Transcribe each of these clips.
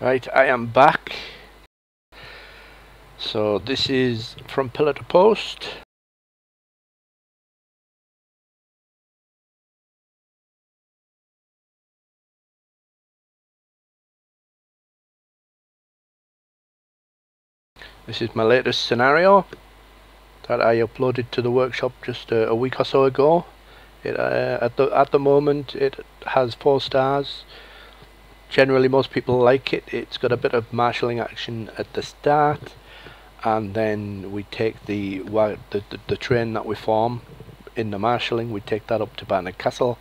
Right, I am back. So this is from pillar to post. This is my latest scenario that I uploaded to the workshop just a, a week or so ago. It, uh, at the at the moment it has four stars. Generally, most people like it. It's got a bit of marshalling action at the start, and then we take the the, the, the train that we form in the marshalling. We take that up to Barnard Castle,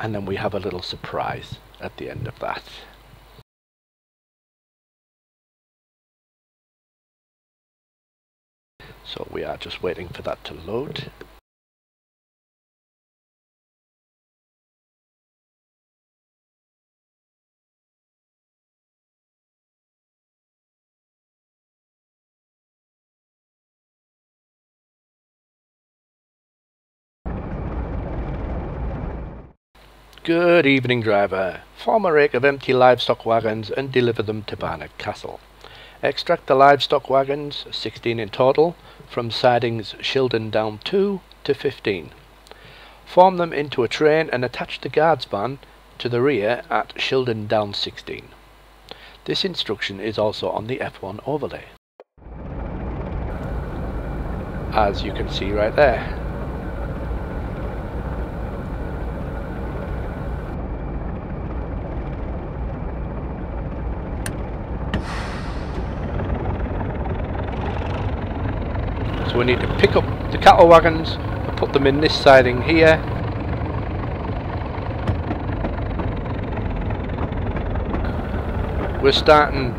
and then we have a little surprise at the end of that. So we are just waiting for that to load. Good evening driver. Form a rake of empty livestock wagons and deliver them to Barnard Castle. Extract the livestock wagons, 16 in total, from sidings Shildon Down 2 to 15. Form them into a train and attach the guards van to the rear at Shildon Down 16. This instruction is also on the F1 overlay. As you can see right there. We need to pick up the cattle wagons and put them in this siding here. We're starting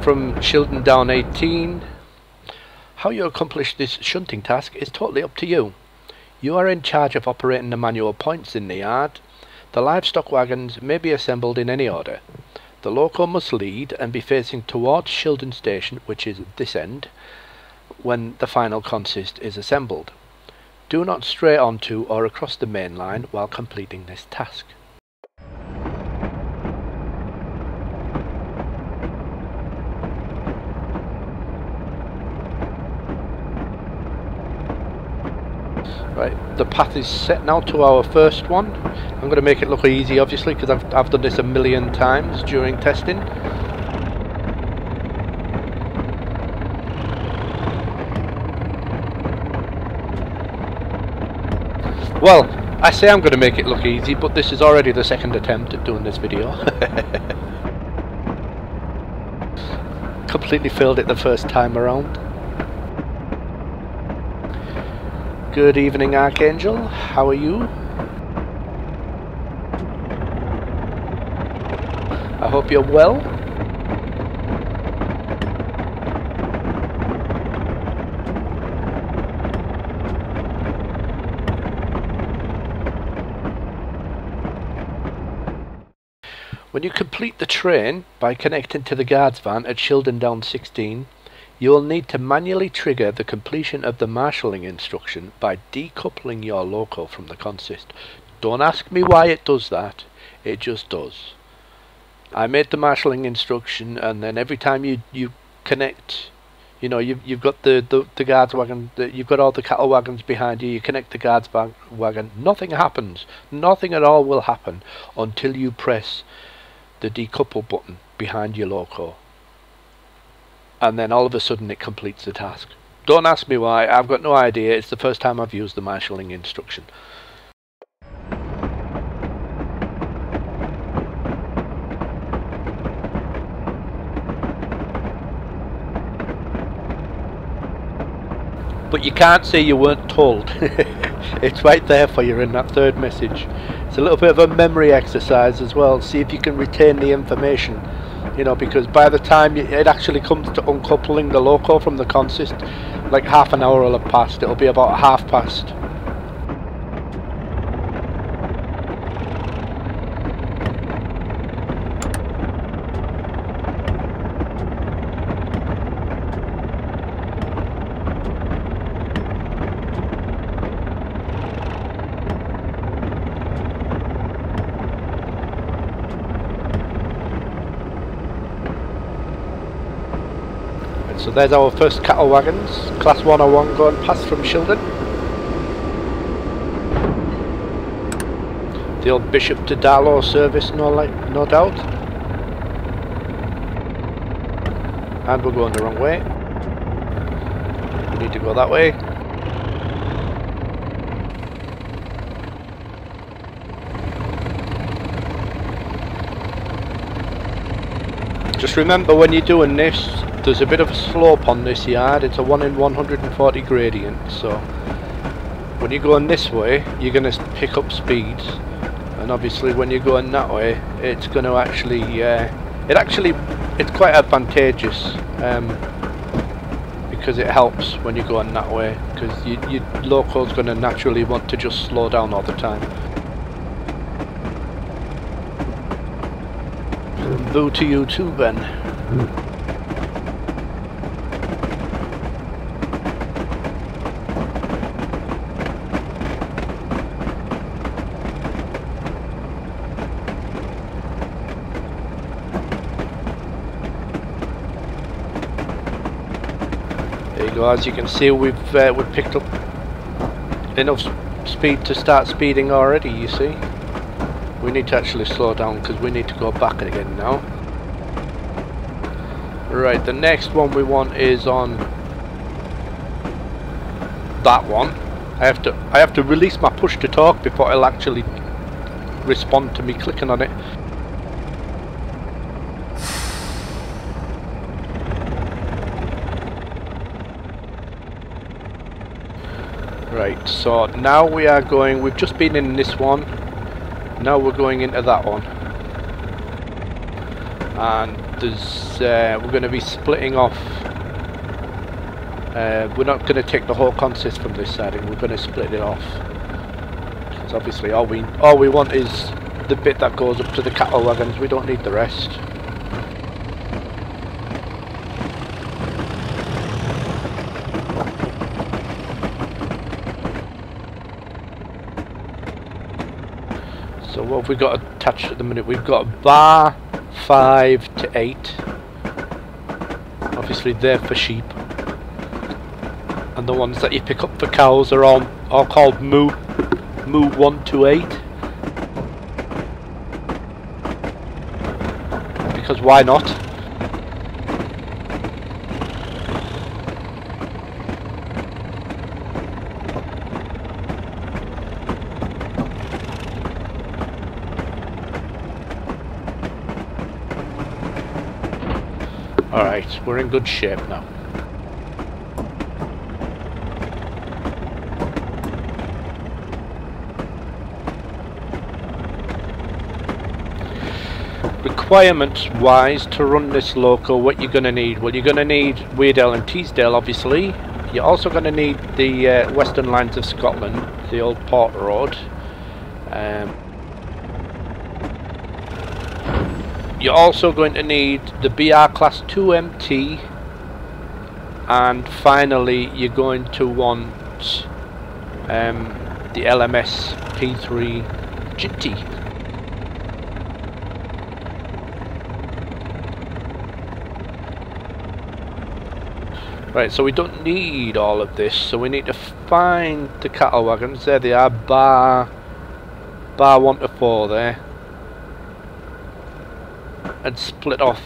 from Shildon down 18. How you accomplish this shunting task is totally up to you. You are in charge of operating the manual points in the yard. The livestock wagons may be assembled in any order. The loco must lead and be facing towards Shildon Station, which is this end, when the final consist is assembled. Do not stray onto or across the main line while completing this task. Right, the path is set now to our first one. I'm going to make it look easy obviously because I've, I've done this a million times during testing. Well, I say I'm going to make it look easy, but this is already the second attempt at doing this video. Completely failed it the first time around. Good evening, Archangel. How are you? I hope you're well. When you complete the train by connecting to the guards van at Shildon Down 16, you will need to manually trigger the completion of the marshalling instruction by decoupling your loco from the consist. Don't ask me why it does that, it just does. I made the marshalling instruction and then every time you, you connect, you know, you've, you've got the, the, the guards wagon, the, you've got all the cattle wagons behind you, you connect the guards wagon, nothing happens. Nothing at all will happen until you press the decouple button behind your loco and then all of a sudden it completes the task. Don't ask me why, I've got no idea, it's the first time I've used the marshalling instruction. But you can't say you weren't told. it's right there for you in that third message. It's a little bit of a memory exercise as well. See if you can retain the information. You know, because by the time it actually comes to uncoupling the loco from the consist, like half an hour will have passed. It'll be about half past. There's our first cattle wagons, class 101 going past from Shildon. The old Bishop to Darlow service, no, like, no doubt. And we're going the wrong way. We need to go that way. Just remember when you're doing this, there's a bit of a slope on this yard. It's a 1 in 140 gradient, so when you're going this way, you're going to pick up speeds. And obviously when you're going that way, it's going to actually, uh, it actually, it's quite advantageous. Um, because it helps when you're going that way because you, your local's going to naturally want to just slow down all the time. Boo to you too, Ben. You. As you can see, we've uh, we've picked up enough speed to start speeding already. You see. We need to actually slow down because we need to go back again now. Right, the next one we want is on that one. I have to I have to release my push to talk before it'll actually respond to me clicking on it. Right, so now we are going, we've just been in this one, now we're going into that one. And there's, uh, we're going to be splitting off. Uh, we're not going to take the whole consist from this siding, we're going to split it off. Because obviously all we, all we want is the bit that goes up to the cattle wagons, we don't need the rest. So what have we got attached at the minute? We've got bar 5 to 8. Obviously they're for sheep. And the ones that you pick up for cows are all, all called moo, moo 1 to 8. Because why not? Alright, we're in good shape now. Requirements wise to run this local, what you're going to need? Well, you're going to need Weardale and Teesdale, obviously. You're also going to need the uh, Western Lines of Scotland, the old Port Road. Um, you're also going to need the BR Class 2 MT and finally you're going to want um, the LMS P3 GT. Right, so we don't need all of this, so we need to find the cattle wagons. There they are, bar, bar 1 to 4 there and split off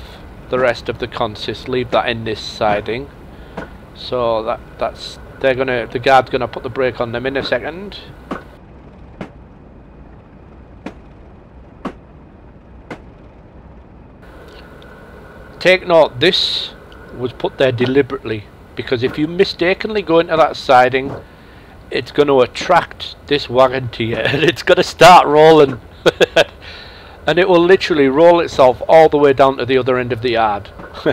the rest of the consist. Leave that in this siding. So that that's they're gonna the guard's gonna put the brake on them in a second. Take note this was put there deliberately because if you mistakenly go into that siding it's going to attract this wagon to you and it's going to start rolling and it will literally roll itself all the way down to the other end of the yard.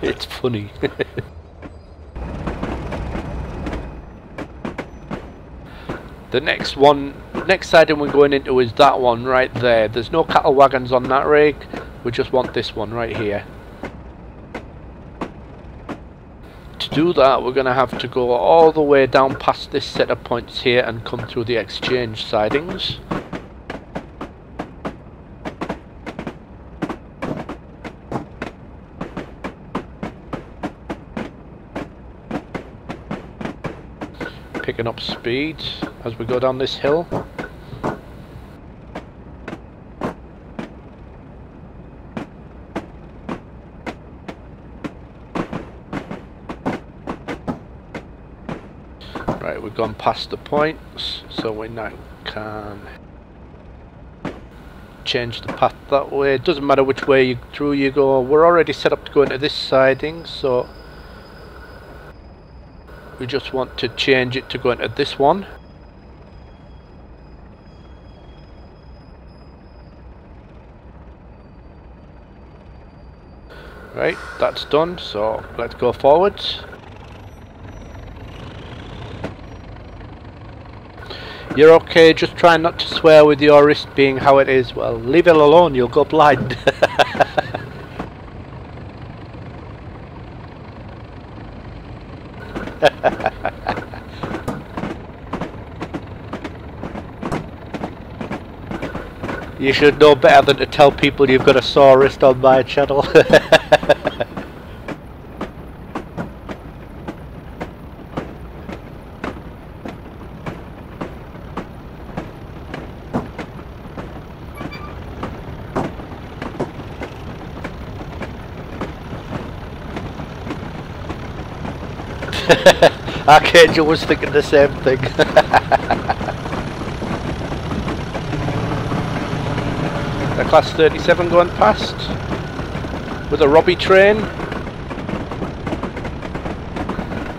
it's funny. the next one, next siding we're going into is that one right there. There's no cattle wagons on that rig. We just want this one right here. To do that we're going to have to go all the way down past this set of points here and come through the exchange sidings. Picking up speed as we go down this hill. Right, we've gone past the points, so we now can change the path that way. It doesn't matter which way you through you go. We're already set up to go into this siding, so we just want to change it to go into this one. Right, that's done, so let's go forwards. You're okay, just try not to swear with your wrist being how it is. Well, leave it alone, you'll go blind. you should know better than to tell people you've got a sore wrist on my channel. Archangel was thinking the same thing. a class 37 going past with a Robbie train.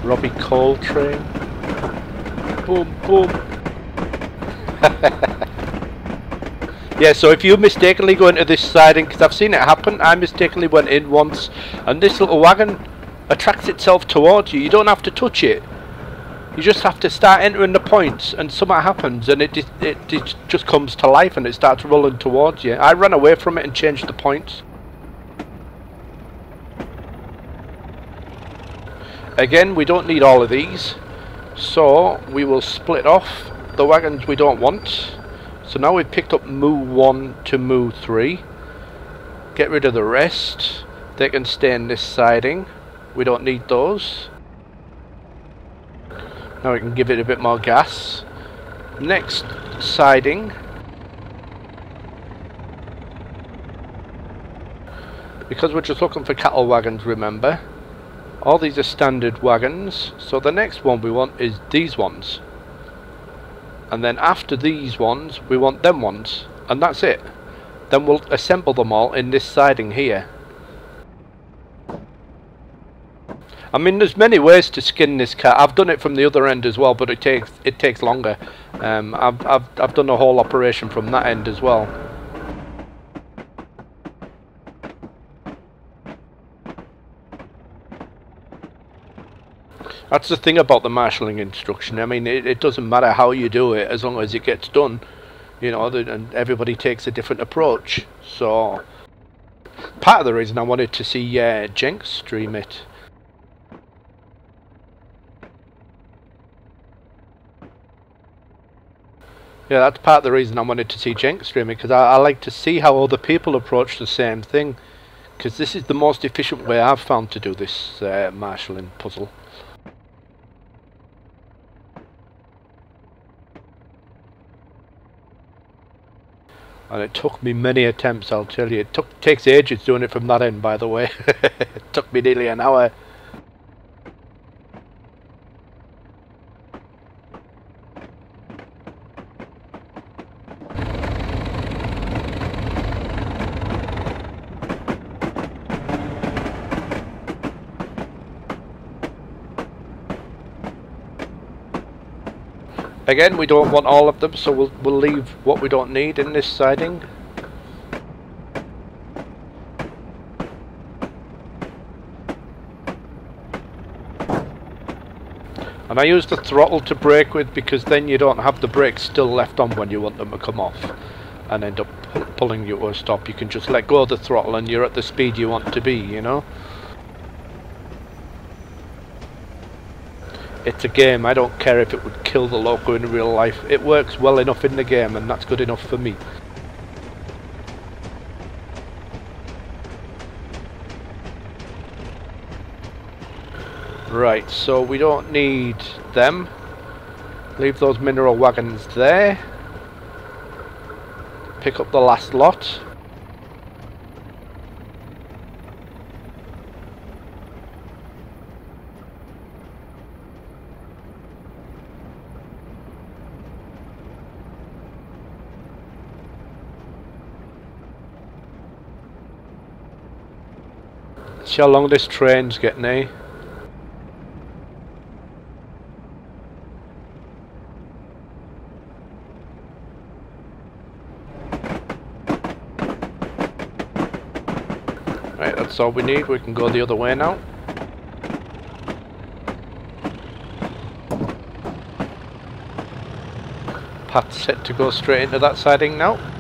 Robbie Cole train. Boom, boom. yeah, so if you mistakenly go into this siding, because I've seen it happen, I mistakenly went in once, and this little wagon attracts itself towards you. You don't have to touch it. You just have to start entering the points and something happens and it, it, it just comes to life and it starts rolling towards you. I ran away from it and changed the points. Again, we don't need all of these. So, we will split off the wagons we don't want. So now we've picked up Moo 1 to Moo 3. Get rid of the rest. They can stay in this siding. We don't need those. Now we can give it a bit more gas. Next siding. Because we're just looking for cattle wagons, remember. All these are standard wagons. So the next one we want is these ones. And then after these ones, we want them ones. And that's it. Then we'll assemble them all in this siding here. I mean, there's many ways to skin this cat. I've done it from the other end as well, but it takes it takes longer. Um, I've I've I've done a whole operation from that end as well. That's the thing about the marshalling instruction. I mean, it, it doesn't matter how you do it as long as it gets done. You know, and everybody takes a different approach. So, part of the reason I wanted to see uh, Jenks stream it Yeah, that's part of the reason I wanted to see Jenks streaming, because I, I, like to see how other people approach the same thing. Because this is the most efficient way I've found to do this uh, marshalling puzzle. And it took me many attempts, I'll tell you. It took takes ages doing it from that end, by the way. it took me nearly an hour. Again, we don't want all of them, so we'll, we'll leave what we don't need in this siding. And I use the throttle to brake with because then you don't have the brakes still left on when you want them to come off and end up pulling you to a stop. You can just let go of the throttle and you're at the speed you want to be, you know? It's a game, I don't care if it would kill the loco in real life. It works well enough in the game and that's good enough for me. Right, so we don't need them. Leave those mineral wagons there. Pick up the last lot. See how long this train's getting, eh? Right, that's all we need. We can go the other way now. Path set to go straight into that siding now.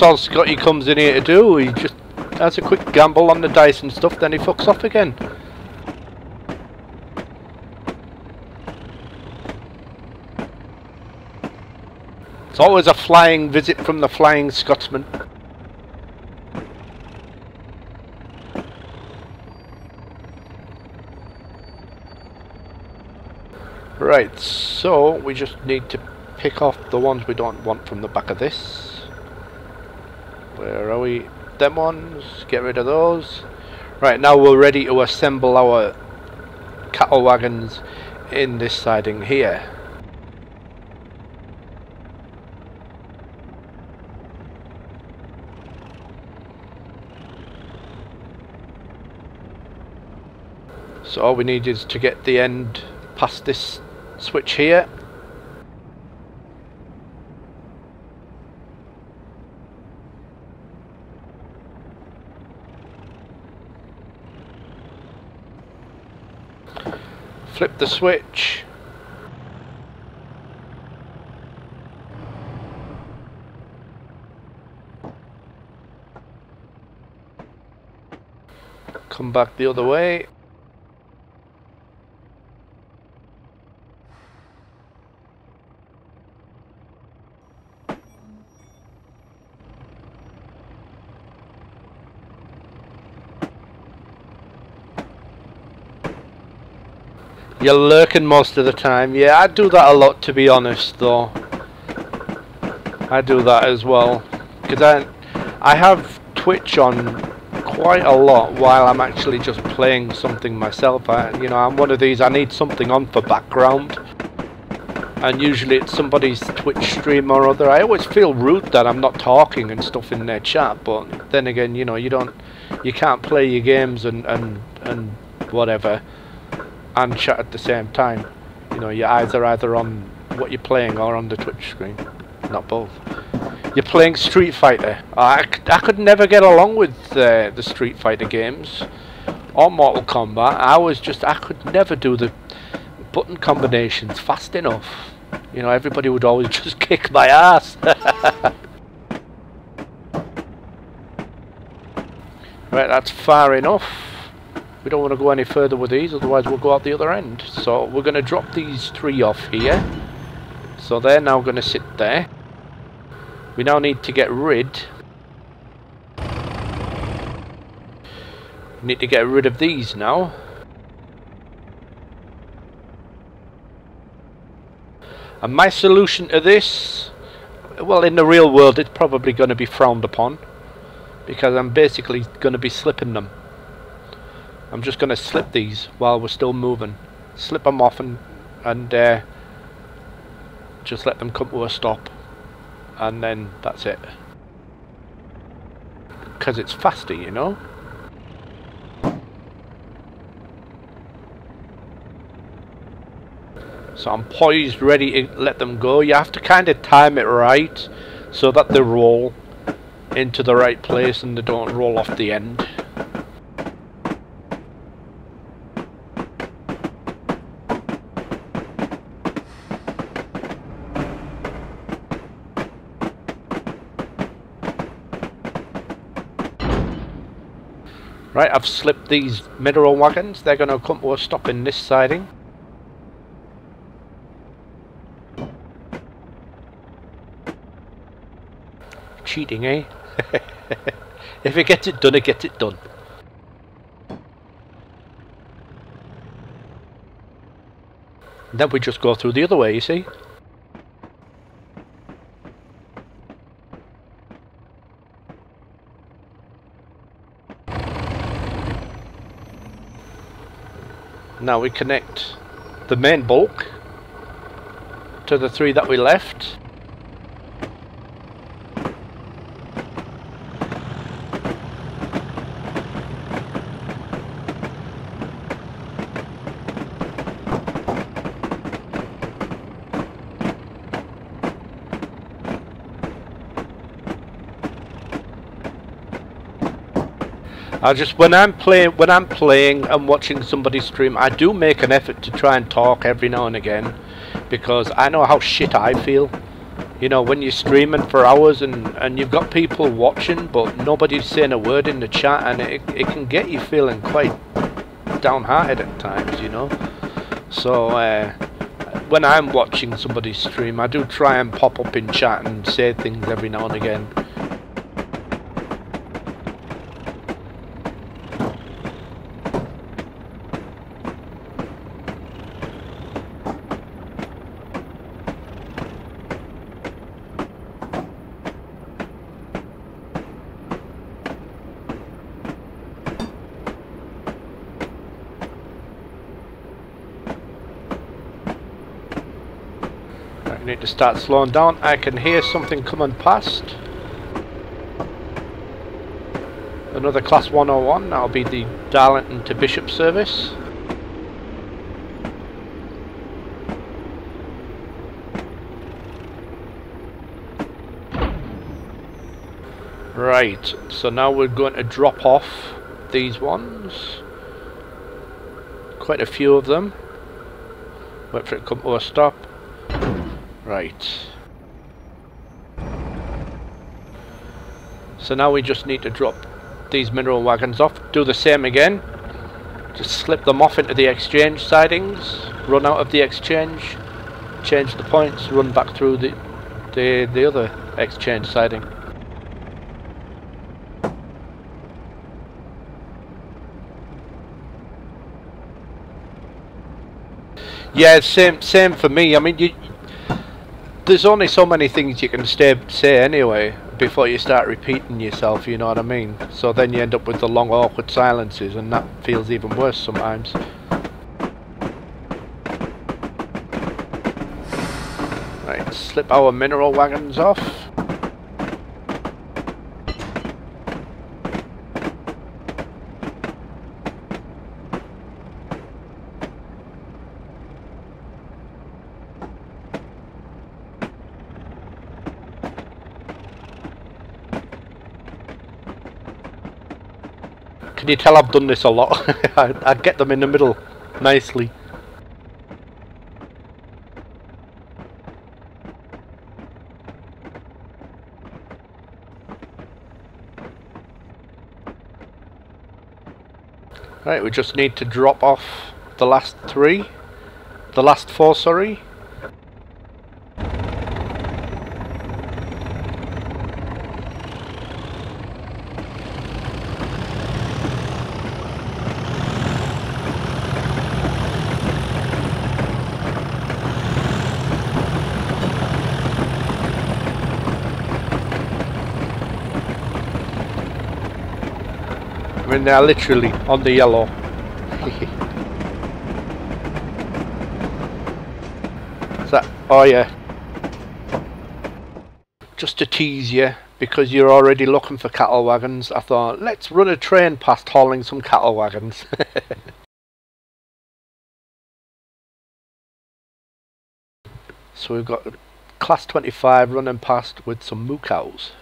That's all Scotty comes in here to do. He just has a quick gamble on the dice and stuff, then he fucks off again. It's always a flying visit from the Flying Scotsman. Right, so we just need to pick off the ones we don't want from the back of this. We? Them ones. Get rid of those. Right, now we're ready to assemble our cattle wagons in this siding here. So all we need is to get the end past this switch here flip the switch. Come back the other way. You're lurking most of the time. Yeah, I do that a lot to be honest though. I do that as well. Because I, I have Twitch on quite a lot while I'm actually just playing something myself. I, you know, I'm one of these, I need something on for background. And usually it's somebody's Twitch stream or other. I always feel rude that I'm not talking and stuff in their chat. But then again, you know, you don't, you can't play your games and, and, and whatever and chat at the same time. You know, your eyes are either on what you're playing or on the Twitch screen, not both. You're playing Street Fighter. I, I could never get along with uh, the Street Fighter games or Mortal Kombat. I was just, I could never do the button combinations fast enough. You know, everybody would always just kick my ass. right, that's far enough we don't want to go any further with these otherwise we'll go out the other end. So we're going to drop these three off here. So they're now going to sit there. We now need to get rid we need to get rid of these now. And my solution to this well in the real world it's probably going to be frowned upon. Because I'm basically going to be slipping them I'm just going to slip these while we're still moving. Slip them off and, and uh, just let them come to a stop. And then that's it. Because it's faster, you know? So I'm poised, ready to let them go. You have to kind of time it right so that they roll into the right place and they don't roll off the end. Right, I've slipped these mineral wagons. They're going to come to a stop in this siding. Cheating, eh? if it gets it done, it gets it done. then we just go through the other way, you see? Now we connect the main bulk to the three that we left. I just when I'm playing when I'm playing and watching somebody stream, I do make an effort to try and talk every now and again because I know how shit I feel. You know, when you're streaming for hours and, and you've got people watching but nobody's saying a word in the chat and it, it can get you feeling quite downhearted at times, you know. So uh, when I'm watching somebody stream, I do try and pop up in chat and say things every now and again. Need to start slowing down. I can hear something coming past. Another class 101, that'll be the Darlington to Bishop service. Right, so now we're going to drop off these ones. Quite a few of them. Wait for it to come to a stop. Right. So now we just need to drop these mineral wagons off. Do the same again. Just slip them off into the exchange sidings. Run out of the exchange. Change the points. Run back through the the, the other exchange siding. Yeah, same same for me. I mean, you there's only so many things you can stay, say anyway before you start repeating yourself, you know what I mean? So then you end up with the long awkward silences and that feels even worse sometimes. Right, slip our mineral wagons off. You tell I've done this a lot? I, I get them in the middle nicely. Right, we just need to drop off the last three. The last four, sorry. They are literally on the yellow. that, oh yeah. Just to tease you, because you're already looking for cattle wagons, I thought, let's run a train past hauling some cattle wagons. so we've got class 25 running past with some moo cows.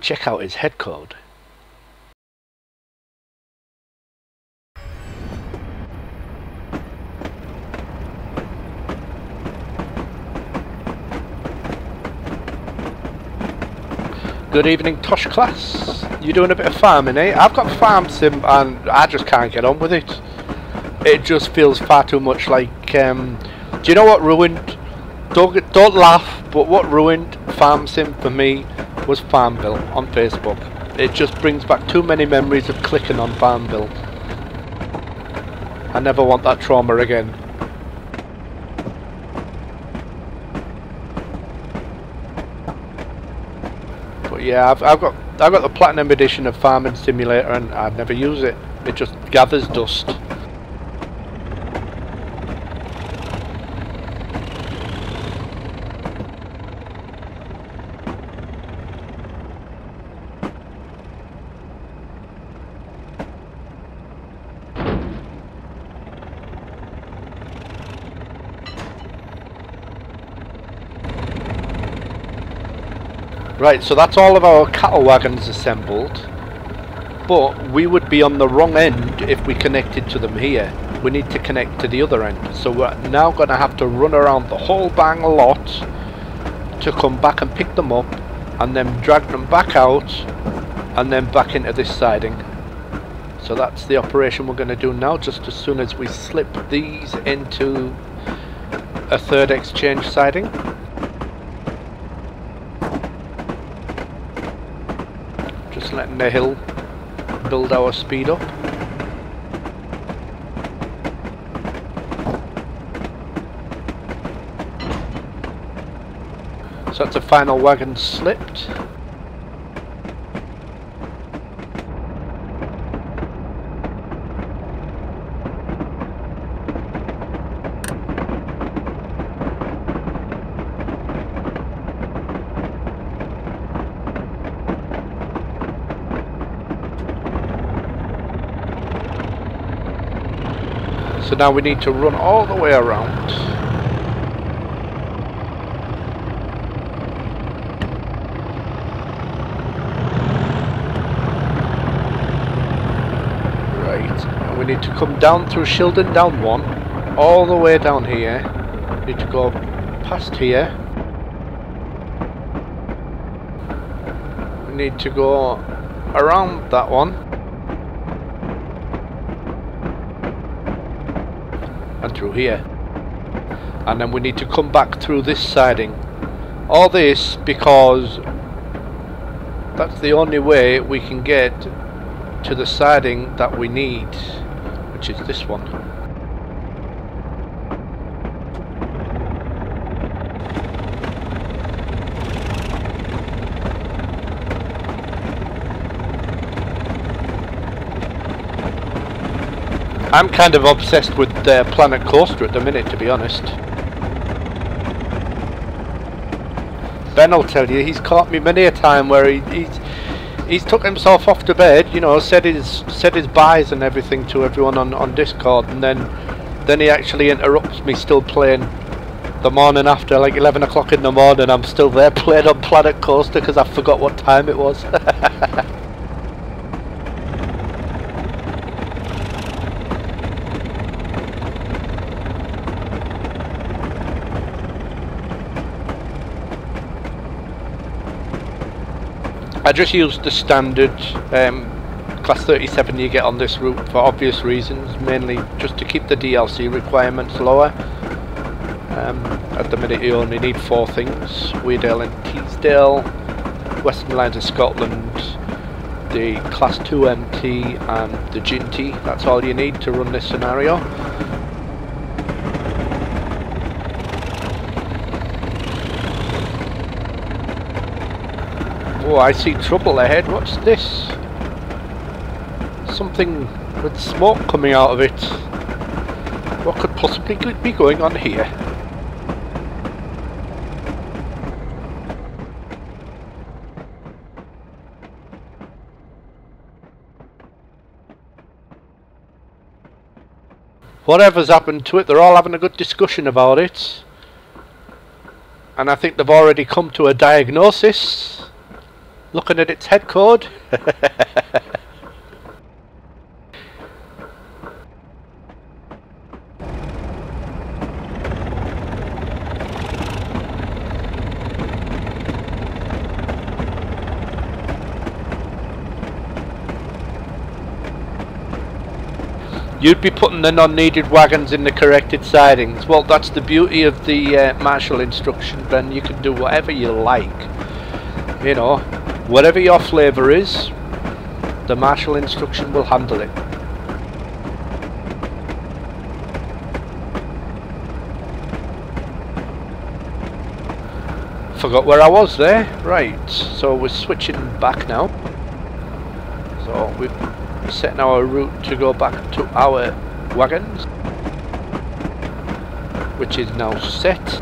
Check out his head code. Good evening, Tosh class. You doing a bit of farming, eh? I've got farm sim and I just can't get on with it. It just feels far too much like. Um, do you know what ruined? Don't don't laugh, but what ruined farm sim for me was Farmville on Facebook. It just brings back too many memories of clicking on Farmville. I never want that trauma again. But yeah, I've, I've got I've got the platinum edition of Farming Simulator and I've never use it. It just gathers dust. Right, so that's all of our cattle wagons assembled. But we would be on the wrong end if we connected to them here. We need to connect to the other end. So we're now going to have to run around the whole bang lot to come back and pick them up and then drag them back out and then back into this siding. So that's the operation we're going to do now just as soon as we slip these into a third exchange siding. Letting the hill build our speed up. So that's a final wagon slipped. Now we need to run all the way around. Right, and we need to come down through Shildon down one, all the way down here. Need to go past here. We need to go around that one. and through here. And then we need to come back through this siding. All this because that's the only way we can get to the siding that we need which is this one I'm kind of obsessed with uh, Planet Coaster at the minute, to be honest. Ben will tell you, he's caught me many a time where he, he's he's took himself off to bed, you know, said his said his buys and everything to everyone on, on Discord, and then then he actually interrupts me still playing the morning after, like 11 o'clock in the morning. I'm still there playing on Planet Coaster because I forgot what time it was. I just used the standard um, class 37 you get on this route for obvious reasons, mainly just to keep the DLC requirements lower. Um, at the minute you only need four things, Weardale and Teesdale, Western Lines of Scotland, the class 2 MT and the Jinty, that's all you need to run this scenario. Oh, I see trouble ahead. What's this? Something with smoke coming out of it. What could possibly be going on here? Whatever's happened to it, they're all having a good discussion about it. And I think they've already come to a diagnosis looking at its head code. You'd be putting the non-needed wagons in the corrected sidings. Well, that's the beauty of the uh, instruction, Ben. You can do whatever you like. You know, whatever your flavour is, the marshal instruction will handle it. Forgot where I was there. Right, so we're switching back now. So we're setting our route to go back to our wagons which is now set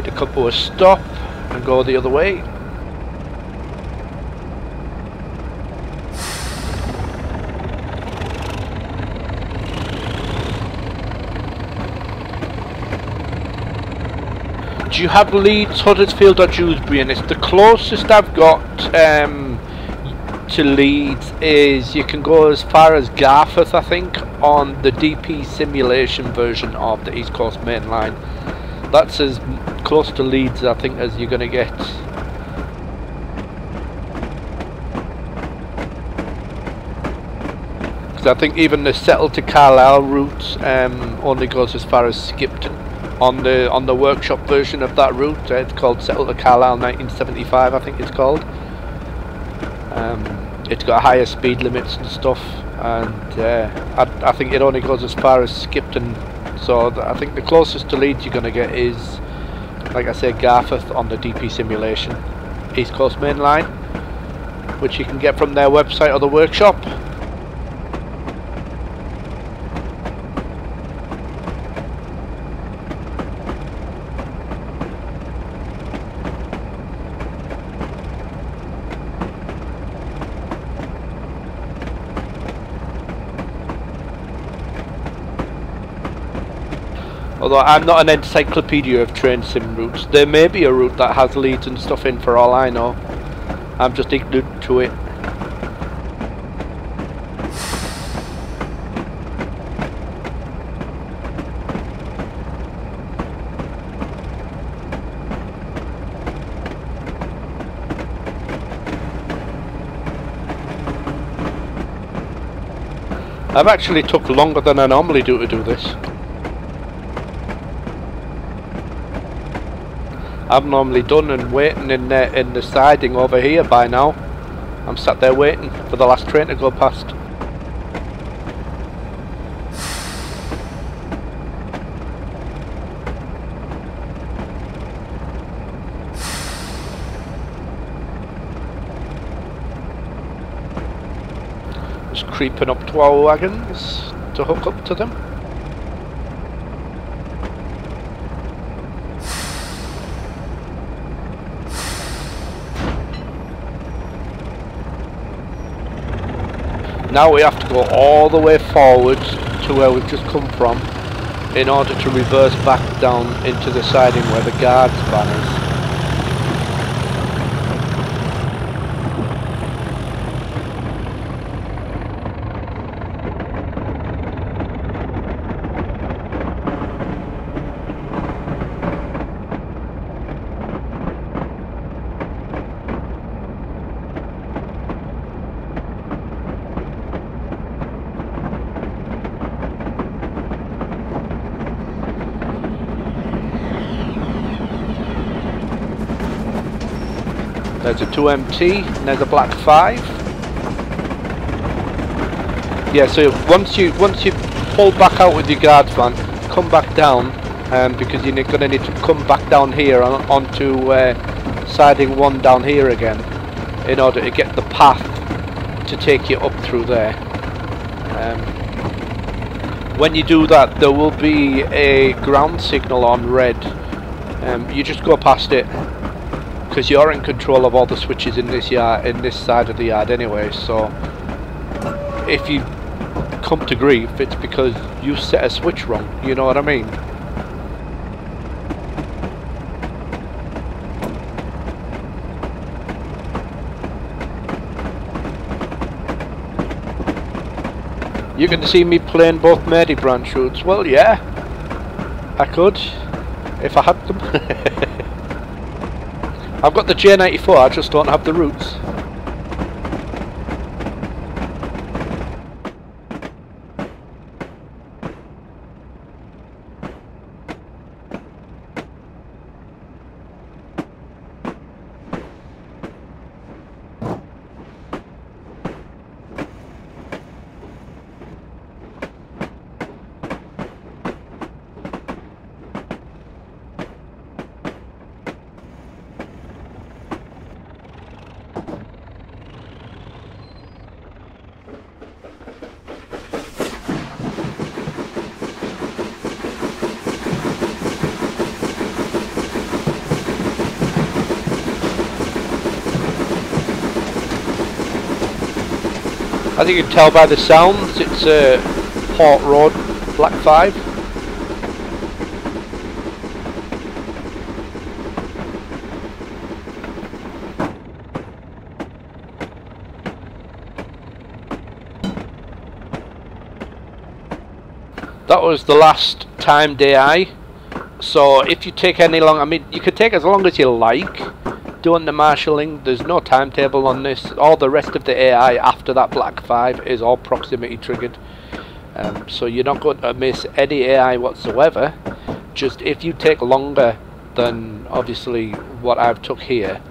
need to a stop and go the other way. Do you have Leeds, Huddersfield or Dewsbury? And it's the closest I've got um, to Leeds is you can go as far as Garforth I think on the DP simulation version of the East Coast Main Line that's as close to Leeds I think as you're going to get because I think even the Settle to Carlisle route um, only goes as far as Skipton on the on the workshop version of that route. Uh, it's called Settle to Carlisle 1975, I think it's called. Um, it's got higher speed limits and stuff, and uh, I, I, think it only goes as far as Skipton. So I think the closest to Leeds you're going to get is, like I say, Garforth on the DP simulation, East Coast Main Line, which you can get from their website or the workshop. Although I'm not an encyclopedia of train sim routes. There may be a route that has Leeds and stuff in for all I know. I'm just ignorant to it. I've actually took longer than I normally do to do this. I've normally done and waiting in the, in the siding over here by now. I'm sat there waiting for the last train to go past. Just creeping up to our wagons to hook up to them. Now we have to go all the way forwards to where we've just come from in order to reverse back down into the siding where the guards van is. There's a 2MT and there's a black 5. Yeah, so once you once you pull back out with your guards van, come back down um, because you're going to need to come back down here on, onto uh, siding 1 down here again in order to get the path to take you up through there. Um, when you do that there will be a ground signal on red um, you just go past it because you're in control of all the switches in this yard, in this side of the yard anyway. So if you come to grief, it's because you set a switch wrong. You know what I mean? You can see me playing both Mary branch routes. Well, yeah, I could if I had them. I've got the J94, I just don't have the routes. As you can tell by the sounds, it's uh, a Port Road Black 5. That was the last timed AI. So if you take any long, I mean, you could take as long as you like doing the marshalling. There's no timetable on this. All the rest of the AI after that Black 5 is all proximity triggered. Um, so you're not going to miss any AI whatsoever. Just if you take longer than obviously what I've took here,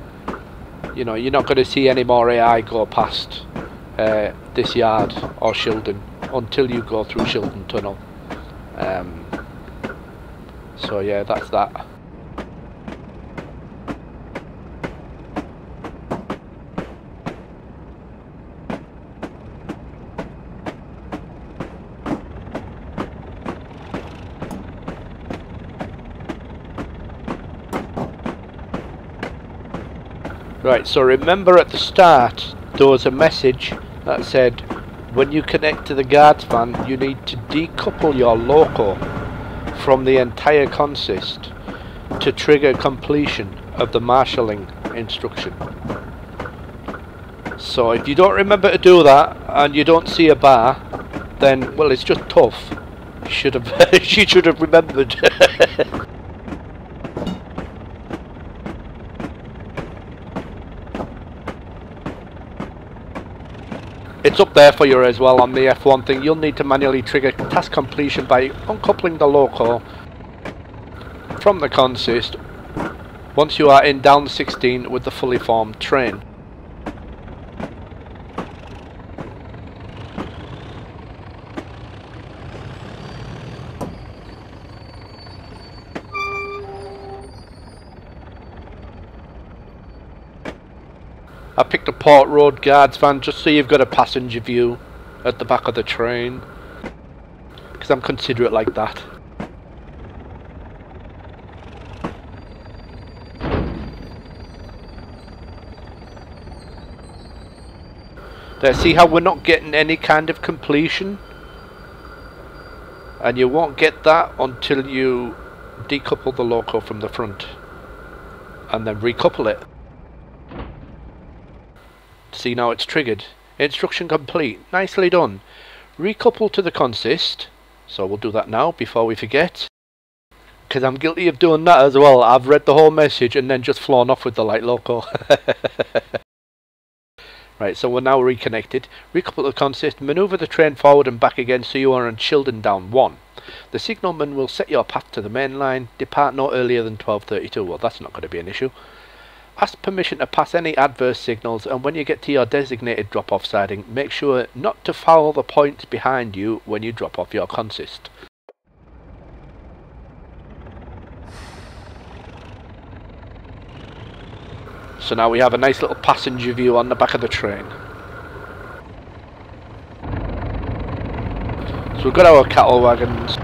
you know, you're not going to see any more AI go past uh, this yard or Shildon until you go through Shildon Tunnel. Um, so yeah, that's that. Right, so remember at the start there was a message that said when you connect to the guards van, you need to decouple your loco from the entire consist to trigger completion of the marshalling instruction. So if you don't remember to do that and you don't see a bar, then well it's just tough. Should have you should have remembered. It's up there for you as well on the F1 thing. You'll need to manually trigger task completion by uncoupling the loco from the consist once you are in down 16 with the fully formed train. Picked a Port Road Guards van just so you've got a passenger view at the back of the train. Because I'm considerate like that. There, see how we're not getting any kind of completion? And you won't get that until you decouple the loco from the front. And then recouple it. See now it's triggered. Instruction complete. Nicely done. Recouple to the consist. So we'll do that now before we forget. Because I'm guilty of doing that as well. I've read the whole message and then just flown off with the light loco. right, so we're now reconnected. Recouple the consist. Maneuver the train forward and back again so you are on Shildon down 1. The signalman will set your path to the main line. Depart no earlier than 12.32. Well, that's not going to be an issue. Ask permission to pass any adverse signals and when you get to your designated drop-off siding, make sure not to foul the points behind you when you drop off your consist. So now we have a nice little passenger view on the back of the train. So we've got our cattle wagons.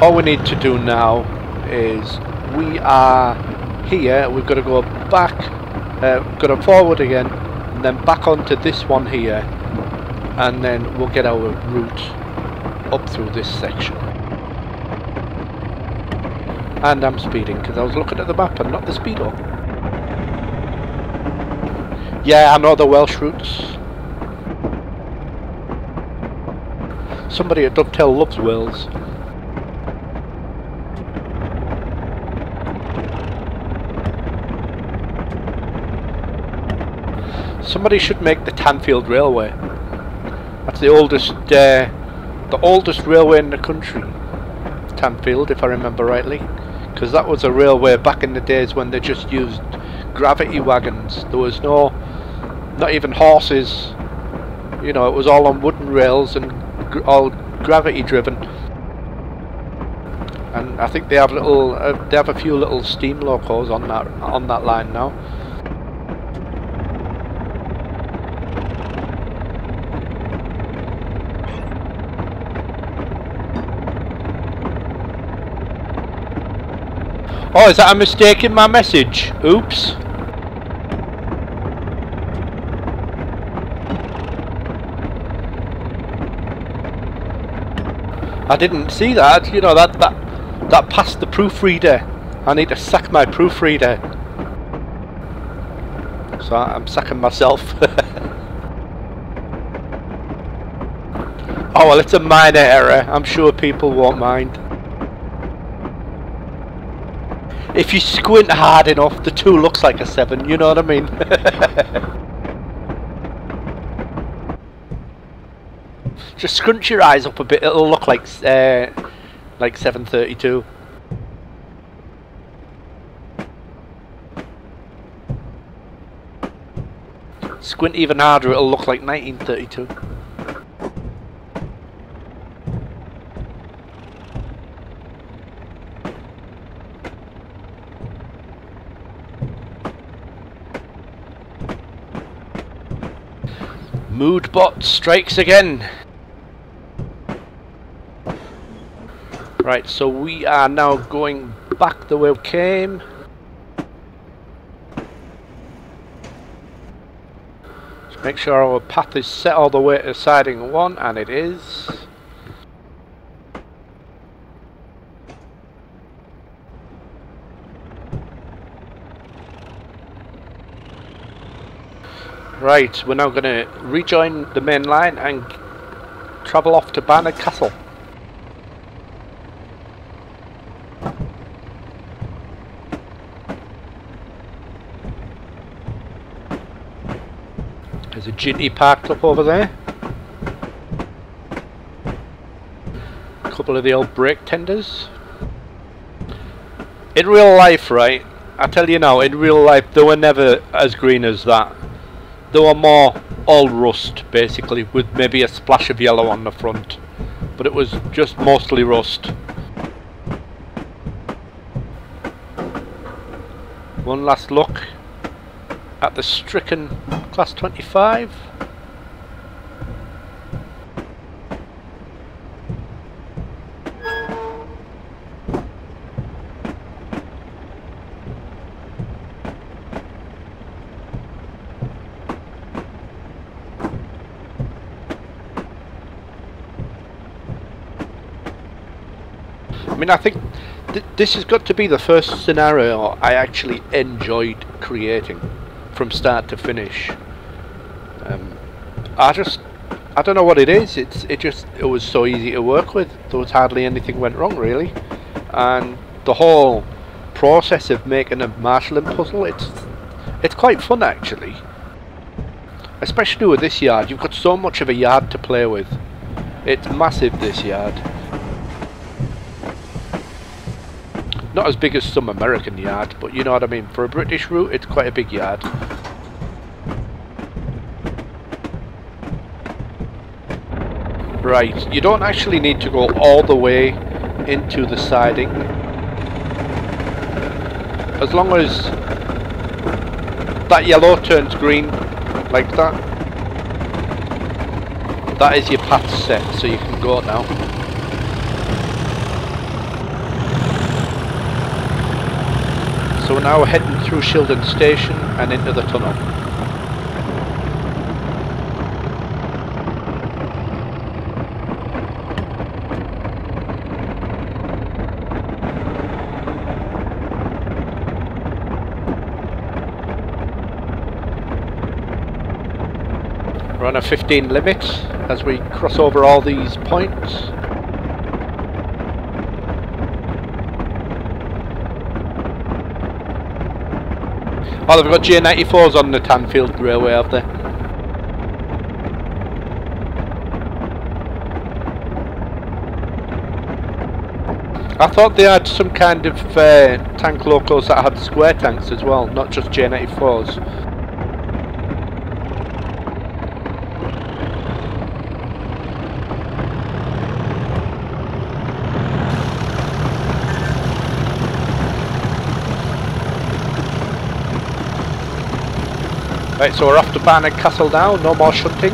All we need to do now is we are here, we've got to go back, uh, got to forward again, and then back onto this one here, and then we'll get our route up through this section. And I'm speeding because I was looking at the map and not the speedo. Yeah, I know the Welsh routes. Somebody at Dovetail loves Wales. Somebody should make the Tanfield Railway. That's the oldest, uh, the oldest railway in the country. Tanfield, if I remember rightly, because that was a railway back in the days when they just used gravity wagons. There was no, not even horses. You know, it was all on wooden rails and gr all gravity driven. And I think they have little, uh, they have a few little steam locos on that on that line now. Oh, is that a mistake in my message? Oops. I didn't see that, you know, that, that, that passed the proofreader. I need to sack my proofreader. So I'm sacking myself. oh well, it's a minor error. I'm sure people won't mind. If you squint hard enough, the 2 looks like a 7, you know what I mean? Just scrunch your eyes up a bit, it'll look like uh, like 732. Squint even harder, it'll look like 1932. Moobot strikes again. Right, so we are now going back the way we came. Just make sure our path is set all the way to siding 1, and it is. Right, we're now going to rejoin the main line and travel off to Barnard Castle. There's a Jinty parked up over there. A couple of the old brake tenders. In real life, right, I tell you now, in real life they were never as green as that. They were more all rust, basically, with maybe a splash of yellow on the front. But it was just mostly rust. One last look at the stricken class 25. Mean, I think th this has got to be the first scenario I actually enjoyed creating from start to finish. Um, I just, I don't know what it is. It's, it just, it was so easy to work with. There was hardly anything went wrong really, and the whole process of making a marshalling puzzle, it's, it's quite fun actually. Especially with this yard, you've got so much of a yard to play with. It's massive this yard. Not as big as some American yard, but you know what I mean. For a British route, it's quite a big yard. Right, you don't actually need to go all the way into the siding. As long as that yellow turns green, like that, that is your path set, so you can go now. So we're now heading through Shildon Station and into the tunnel. We're on a 15 limit as we cross over all these points. Oh, they've got J94s on the Tanfield Railway, have they? I thought they had some kind of uh, tank locos that had square tanks as well, not just J94s. Right, so we're off to Barnard Castle now, no more shunting.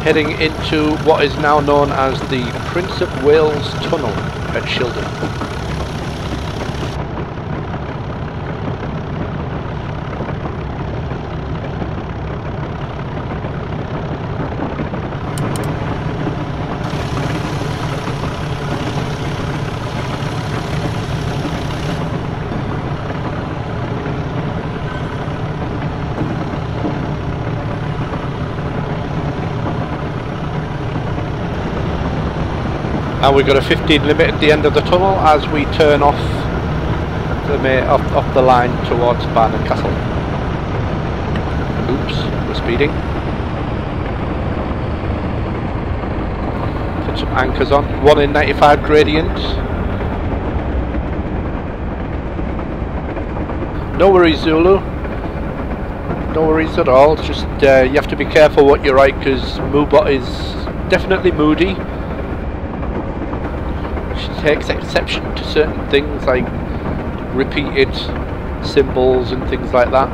Heading into what is now known as the Prince of Wales Tunnel at Shildon. We've got a 15 limit at the end of the tunnel as we turn off the off, off the line towards Barnard Castle. Oops, we're speeding. Put some anchors on. One in 95 gradient. No worries, Zulu. No worries at all. Just uh, you have to be careful what you write because Moobot is definitely moody. Takes exception to certain things like repeated symbols and things like that.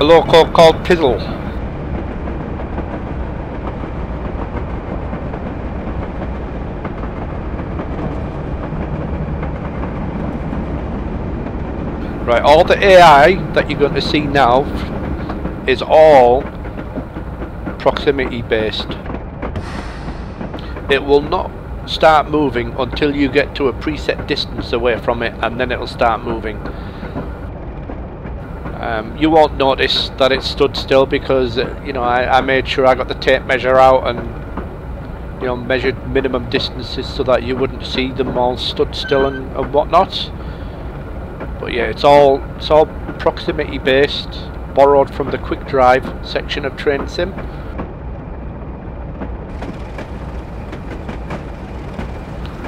A local called Pizzle. Right, all the AI that you're going to see now is all proximity based. It will not start moving until you get to a preset distance away from it and then it'll start moving. Um, you won't notice that it stood still because you know I, I made sure I got the tape measure out and you know measured minimum distances so that you wouldn't see them all stood still and, and whatnot. But yeah, it's all it's all proximity based, borrowed from the quick drive section of Train Sim.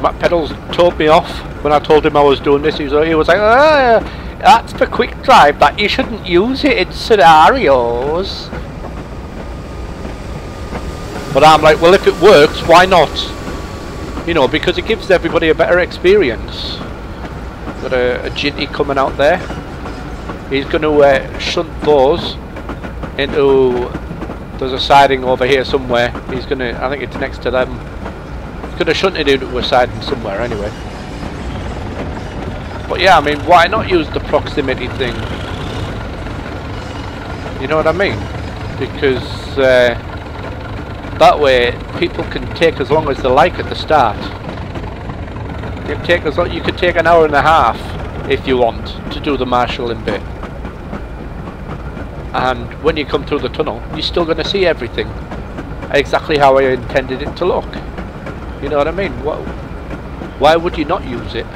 Matt Pedals told me off when I told him I was doing this. He was, he was like, ah, that's for quick drive, that you shouldn't use it in scenarios. But I'm like, well, if it works, why not? You know, because it gives everybody a better experience. Got a, a coming out there. He's going to uh, shunt those into. There's a siding over here somewhere. He's going to. I think it's next to them. He's going to shunt it into a siding somewhere anyway. But yeah, I mean, why not use the proximity thing? You know what I mean? Because uh, that way people can take as long as they like at the start. You can take long, you could take an hour and a half if you want to do the marshalling bit. And when you come through the tunnel, you're still going to see everything exactly how I intended it to look. You know what I mean? What, why would you not use it?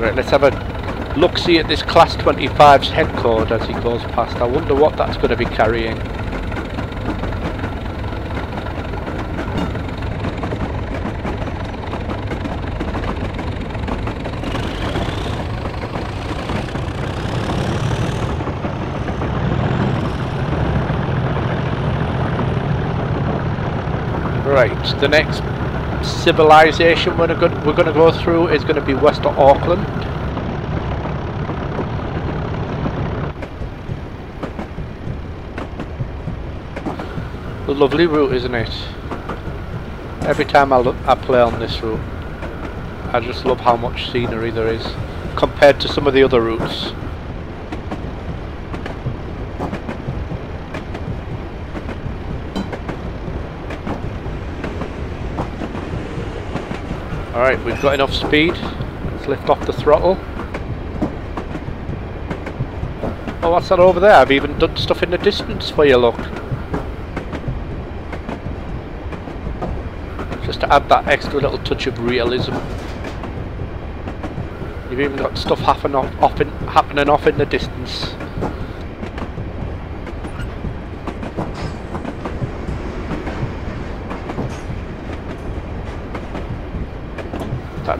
Right, let's have a look-see at this Class 25's head code as he goes past. I wonder what that's going to be carrying. Right, the next civilization we're going we're to go through is going to be west of Auckland. A lovely route, isn't it? Every time I look, I play on this route, I just love how much scenery there is compared to some of the other routes. Alright, we've got enough speed. Let's lift off the throttle. Oh, what's that over there? I've even done stuff in the distance for you, look. Just to add that extra little touch of realism. You've even got stuff happening off, off in, happening off in the distance.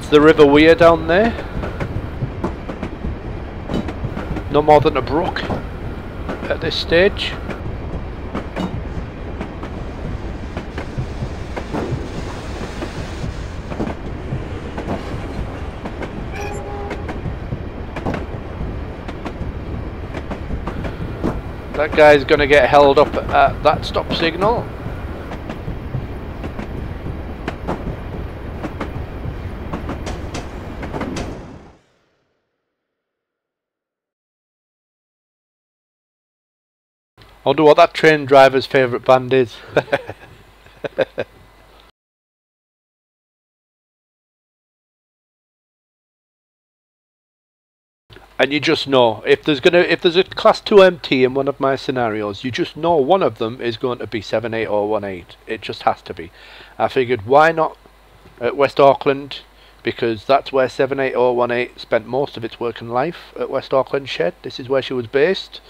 That's the River Wear down there. No more than a brook at this stage. That guy's going to get held up at that stop signal. Wonder what that train driver's favourite band is. and you just know if there's gonna if there's a class 2 MT in one of my scenarios you just know one of them is going to be 78 or 18 it just has to be. I figured why not at West Auckland? Because that's where 78018 spent most of its working life at West Auckland Shed. This is where she was based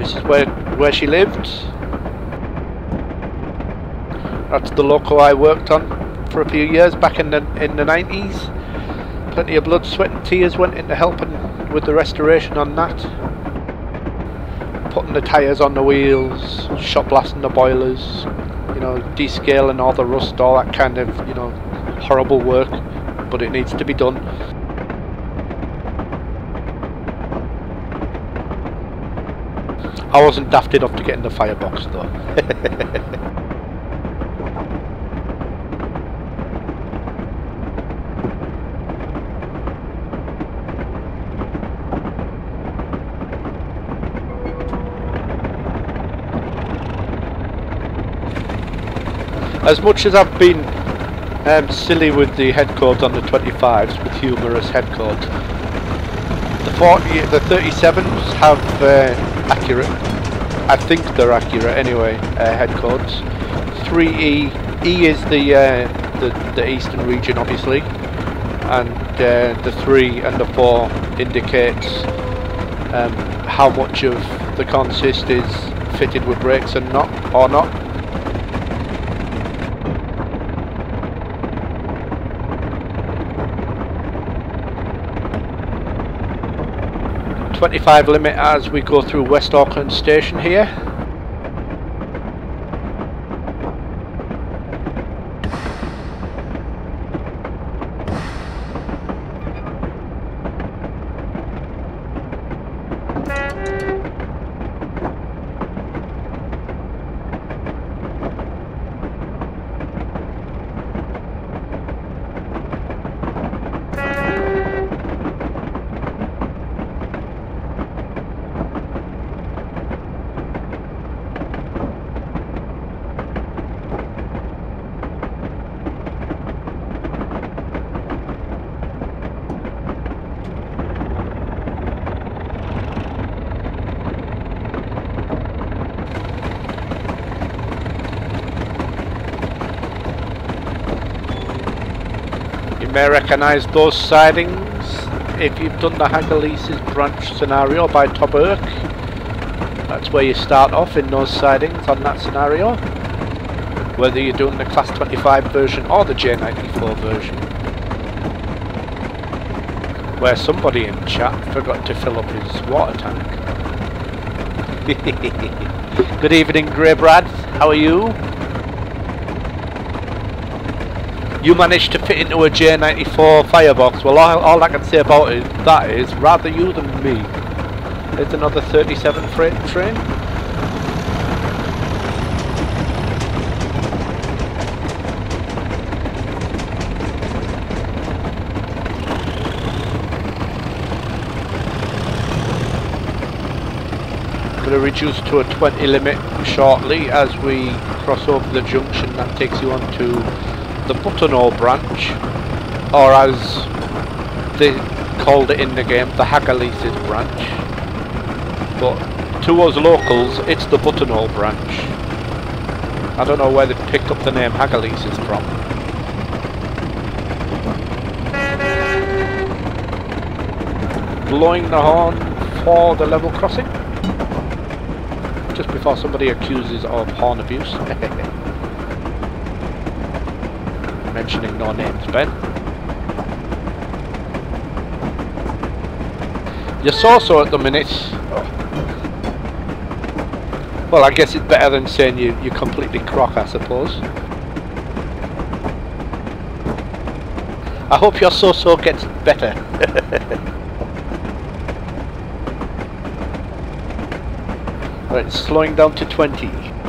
This is where where she lived. That's the loco I worked on for a few years back in the in the nineties. Plenty of blood, sweat and tears went into helping with the restoration on that. Putting the tyres on the wheels, shot blasting the boilers, you know, descaling all the rust, all that kind of, you know, horrible work. But it needs to be done. I wasn't daft enough to get in the firebox though. as much as I've been um, silly with the head codes on the 25s with humorous head codes, the 40, the 37s have uh, accurate. I think they're accurate anyway. Uh, head codes. 3E. E is the uh, the the eastern region, obviously, and uh, the three and the four indicates um, how much of the consist is fitted with brakes and not or not. 25 limit as we go through West Auckland Station here. 'You may recognise those sidings if you've done the Haggerleases branch scenario by Top. That's where you start off in those sidings on that scenario. Whether you're doing the Class 25 version or the J94 version. Where somebody in chat forgot to fill up his water tank. Good evening Grey Brad, how are you? You managed to fit into a J94 firebox. Well, all, all I can say about it, that is, rather you than me. There's another 37 freight train. Going to reduce to a 20 limit shortly as we cross over the junction that takes you on to the Butterknowle branch, or as they called it in the game, the Haggerleases branch. But to us locals, it's the Butterknowle branch. I don't know where they picked up the name Haggerleases from. Blowing the horn for the level crossing. Just before somebody accuses of horn abuse. mentioning no names, Ben. You're so-so at the minute. Well, I guess it's better than saying you, you completely crock, I suppose. I hope your so-so gets better. right, slowing down to 20.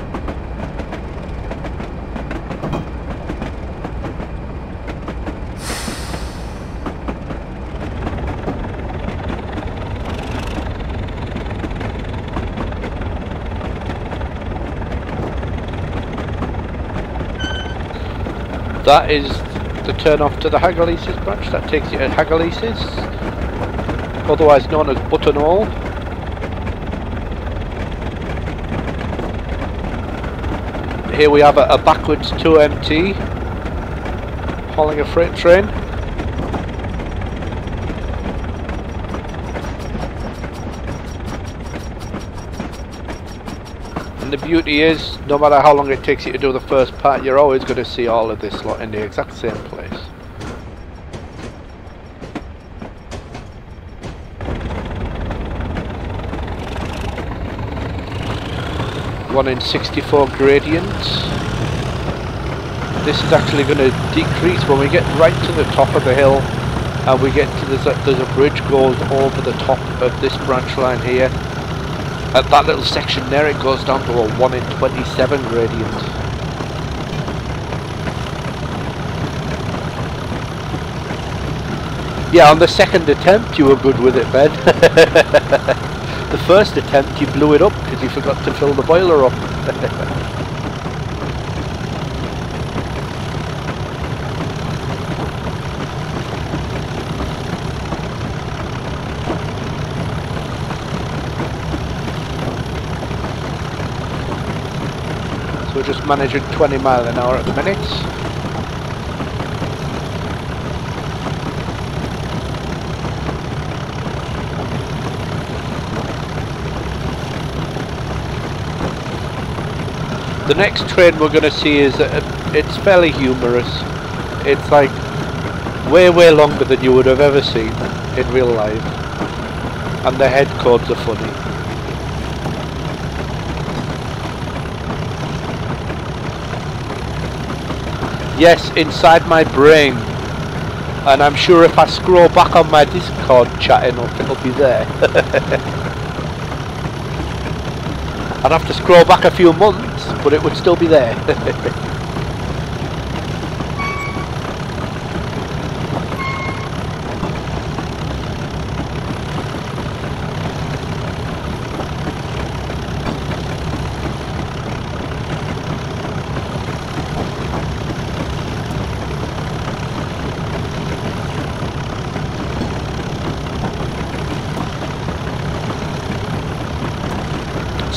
That is the turn off to the Haggerleases branch. That takes you to Haggerleases, otherwise known as Butterknowle. Here we have a, a backwards 2MT hauling a freight train. And the beauty is, no matter how long it takes you to do the first part, you're always going to see all of this lot in the exact same place. One in 64 gradients. This is actually going to decrease when we get right to the top of the hill and we get to a, there's a bridge goes over the top of this branch line here at that little section there it goes down to a 1 in 27 gradient. Yeah, on the second attempt you were good with it, Ben. the first attempt you blew it up because you forgot to fill the boiler up. managing 20 mile an hour at the minute. The next train we're going to see is, uh, it's fairly humorous. It's like way way longer than you would have ever seen in real life. And the head codes are funny. Yes, inside my brain. And I'm sure if I scroll back on my Discord chat it'll, it'll be there. I'd have to scroll back a few months, but it would still be there.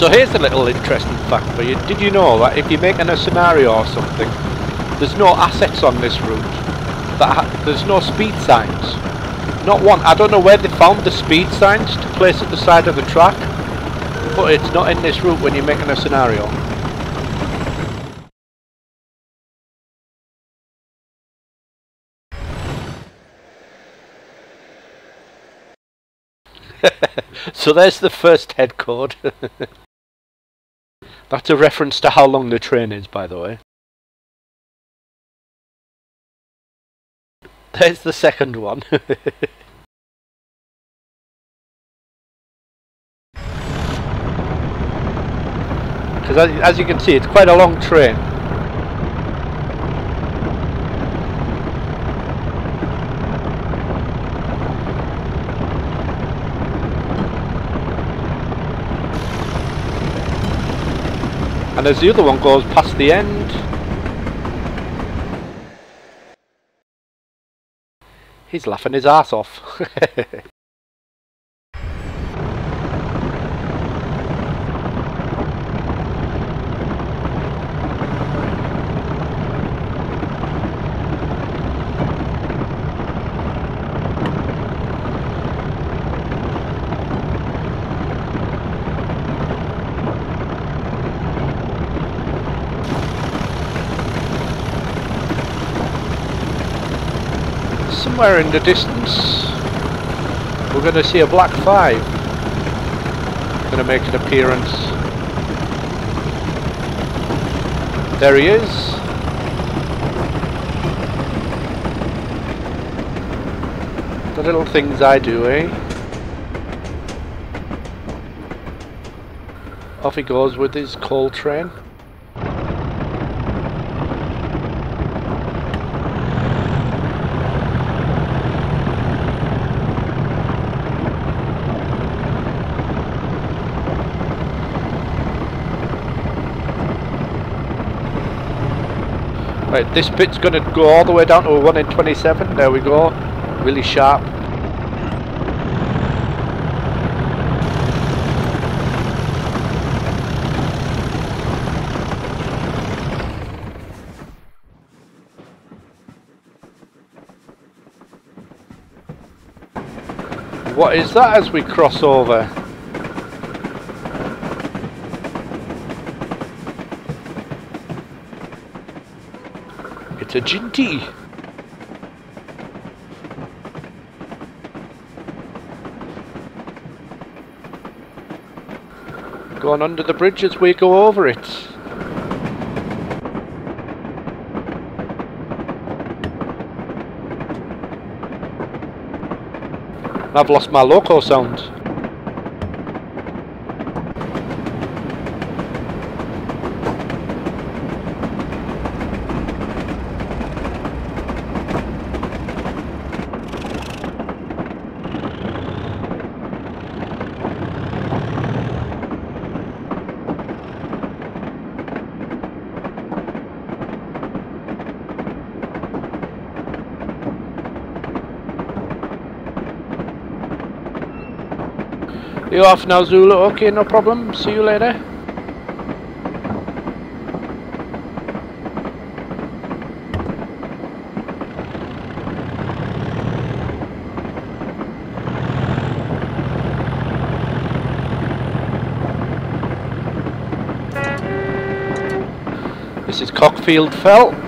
So here's a little interesting fact for you. Did you know that if you're making a scenario or something, there's no assets on this route. That there's no speed signs. Not one. I don't know where they found the speed signs to place at the side of the track, but it's not in this route when you're making a scenario. so there's the first head code. That's a reference to how long the train is, by the way. There's the second one. Because as, as you can see, it's quite a long train. And as the other one goes past the end, he's laughing his ass off. somewhere in the distance we're going to see a black 5 going to make an appearance. There he is. The little things I do eh? Off he goes with his coal train Right, this bit's going to go all the way down to a 1 in 27. There we go. Really sharp. What is that as we cross over? A Jinty. Going under the bridge as we go over it. I've lost my loco sound. You off now, Zulu? Okay, no problem. See you later. This is Cockfield Fell.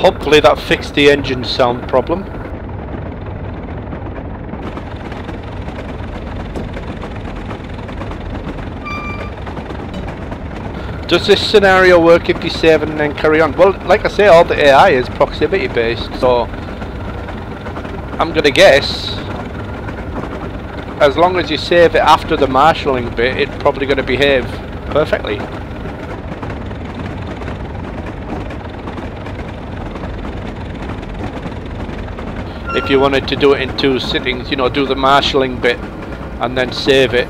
Hopefully that fixed the engine sound problem. Does this scenario work if you save and then carry on? Well, like I say, all the AI is proximity based, so I'm gonna guess as long as you save it after the marshalling bit, it's probably gonna behave perfectly. If you wanted to do it in two sittings, you know, do the marshalling bit and then save it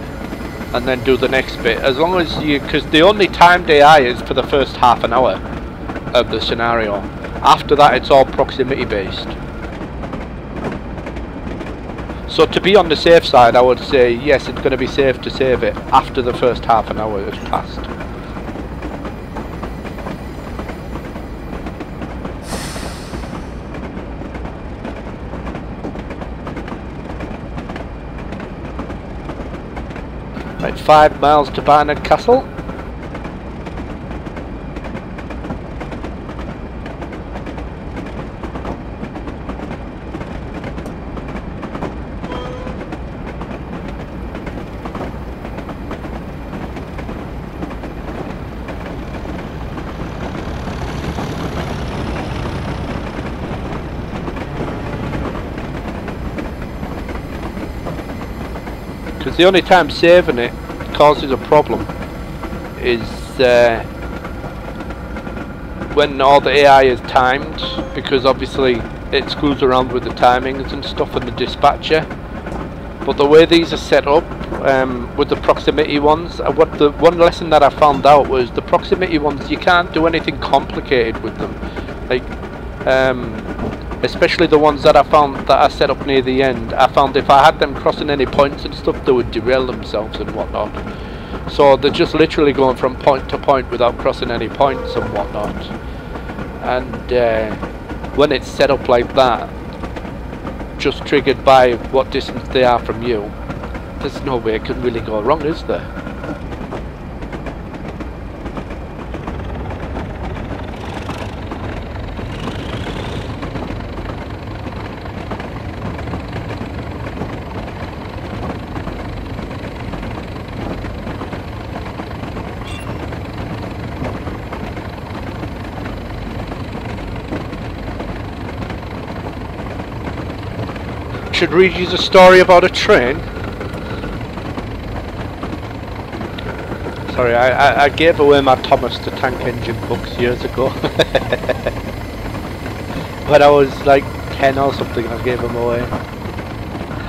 and then do the next bit. As long as you, because the only timed AI is for the first half an hour of the scenario. After that, it's all proximity based. So to be on the safe side, I would say yes, it's going to be safe to save it after the first half an hour has passed. Right, five miles to Barnard Castle. Because the only time saving it causes a problem is uh, when all the AI is timed, because obviously it screws around with the timings and stuff and the dispatcher. But the way these are set up, um, with the proximity ones, uh, what the one lesson that I found out was the proximity ones you can't do anything complicated with them, like um, especially the ones that I found that I set up near the end. I found if I had them crossing any points and stuff, they would derail themselves and whatnot. So they're just literally going from point to point without crossing any points and whatnot. And uh, when it's set up like that, just triggered by what distance they are from you, there's no way it can really go wrong, is there? Should read you a story about a train. Sorry, I, I, I gave away my Thomas the Tank Engine books years ago. when I was like 10 or something, I gave them away.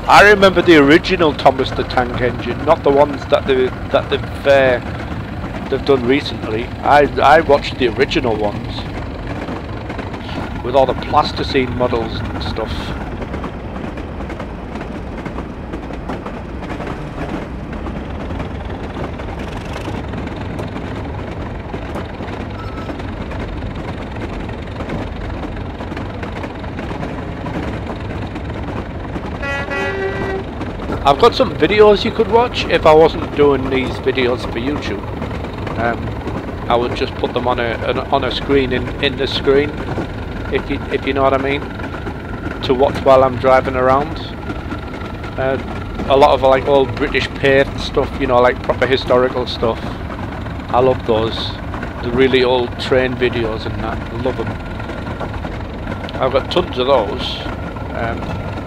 I remember the original Thomas the Tank Engine, not the ones that they that they've uh, they've done recently. I I watched the original ones with all the plasticine models and stuff. I've got some videos you could watch if I wasn't doing these videos for YouTube. Um, I would just put them on a on a screen in in the screen, if you if you know what I mean, to watch while I'm driving around. Uh, a lot of like old British paint stuff, you know, like proper historical stuff. I love those. The really old train videos and that. I love them. I've got tons of those. Um,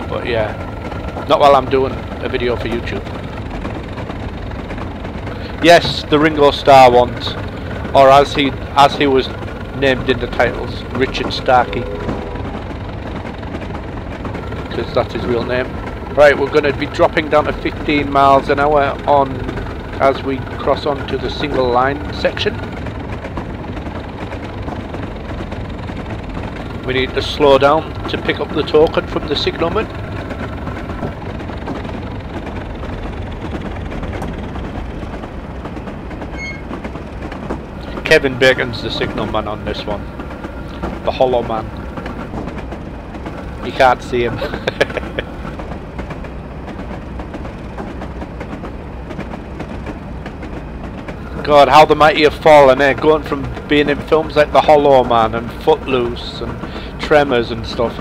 but yeah, not while I'm doing a video for YouTube. Yes, the Ringo Starr ones, or as he as he was named in the titles, Richard Starkey, because that's his real name. Right, we're going to be dropping down to 15 miles an hour on as we cross on to the single line section. We need to slow down to pick up the token from the signalman. Kevin Bacon's the signal man on this one. The hollow man. You can't see him. God, how the mighty have fallen, eh? Going from being in films like The Hollow Man and Footloose and Tremors and stuff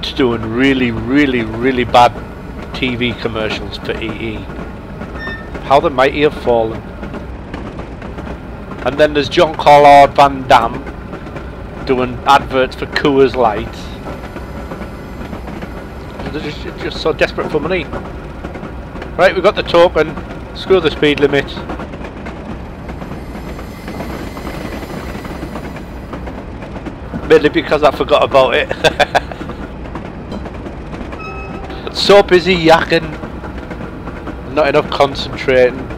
to doing really, really, really bad TV commercials for EE. How the mighty have fallen. And then there's John Claude Van Damme doing adverts for Coors Light. They're just, just so desperate for money. Right, we've got the token. Screw the speed limit. Mainly because I forgot about it. so busy yakking. Not enough concentrating.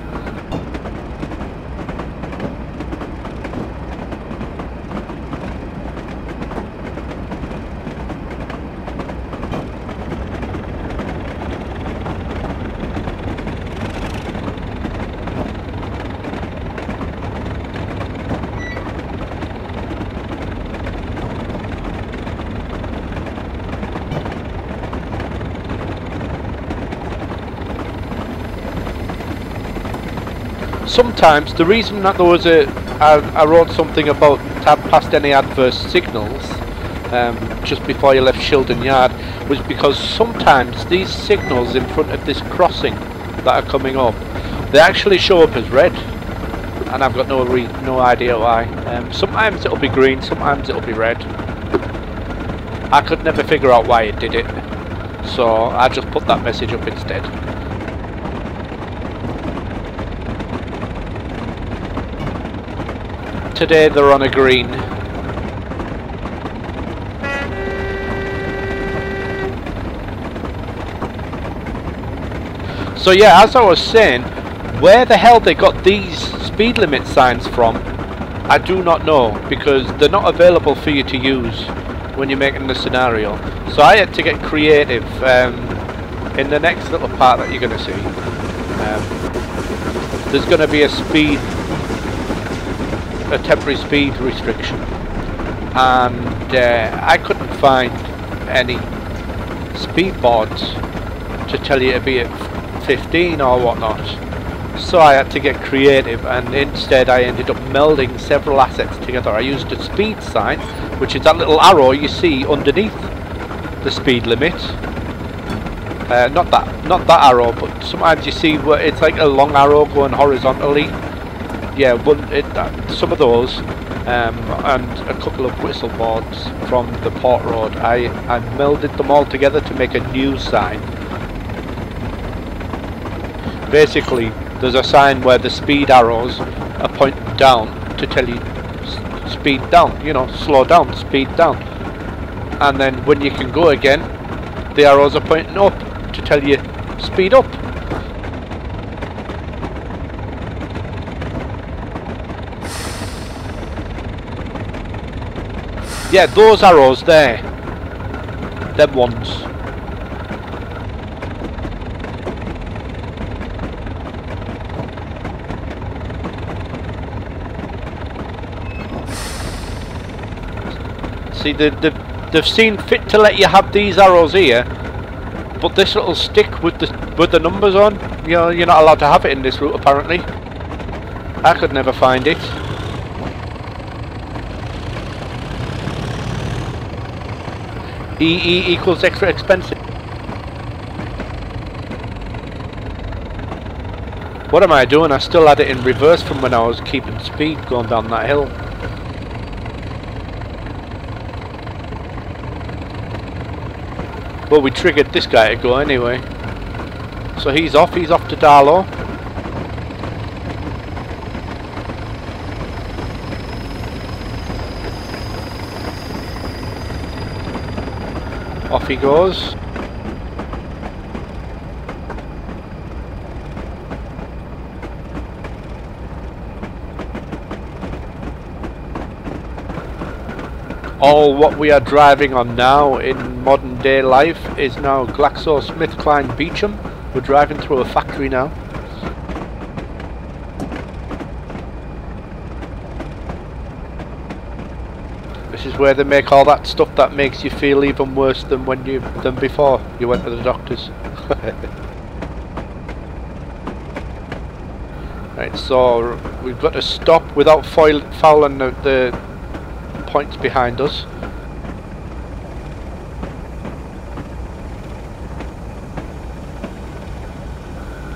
Sometimes the reason that there was a I, I wrote something about tab past any adverse signals um, just before you left Shildon Yard was because sometimes these signals in front of this crossing that are coming up they actually show up as red. And I've got no no idea why. Um, sometimes it'll be green sometimes it'll be red. I could never figure out why it did it. So I just put that message up instead today they're on a green. So yeah, as I was saying, where the hell they got these speed limit signs from, I do not know, because they're not available for you to use when you're making the scenario. So I had to get creative um, in the next little part that you're going to see. Um, there's going to be a speed, a temporary speed restriction, and uh, I couldn't find any speed boards to tell you to be at 15 or whatnot. So I had to get creative and instead I ended up melding several assets together. I used a speed sign, which is that little arrow you see underneath the speed limit. Uh, not that, not that arrow, but sometimes you see where it's like a long arrow going horizontally. Yeah, one, it, uh, some of those, um, and a couple of whistle boards from the port road. I, I melded them all together to make a new sign basically there's a sign where the speed arrows are pointing down to tell you speed down, you know, slow down, speed down. And then when you can go again, the arrows are pointing up to tell you speed up. Yeah, those arrows there, them ones. See, they, they, they've seen fit to let you have these arrows here, but this little stick with the with the numbers on, you know, you're not allowed to have it in this route apparently. I could never find it. EE equals extra expensive. What am I doing? I still had it in reverse from when I was keeping speed going down that hill. Well, we triggered this guy to go anyway. So he's off, he's off to Darlo. Off he goes. all what we are driving on now in modern day life is now GlaxoSmithKline Beecham. We're driving through a factory now. This where they make all that stuff that makes you feel even worse than when you than before you went to the doctors. right, so we've got to stop without foil, fouling the, the points behind us.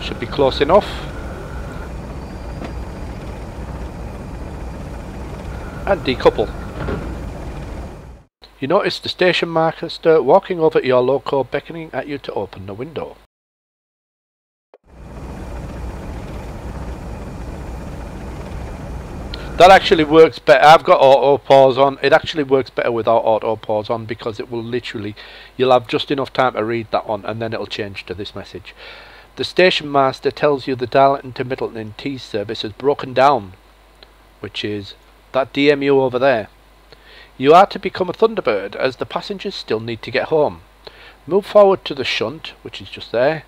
Should be close enough. And decouple. You notice the station master walking over to your loco beckoning at you to open the window. That actually works better. I've got auto pause on. It actually works better without auto pause on because it will literally, you'll have just enough time to read that one and then it'll change to this message. The station master tells you the Darlington to Middleton T service has broken down, which is that DMU over there. You are to become a Thunderbird as the passengers still need to get home. Move forward to the shunt, which is just there,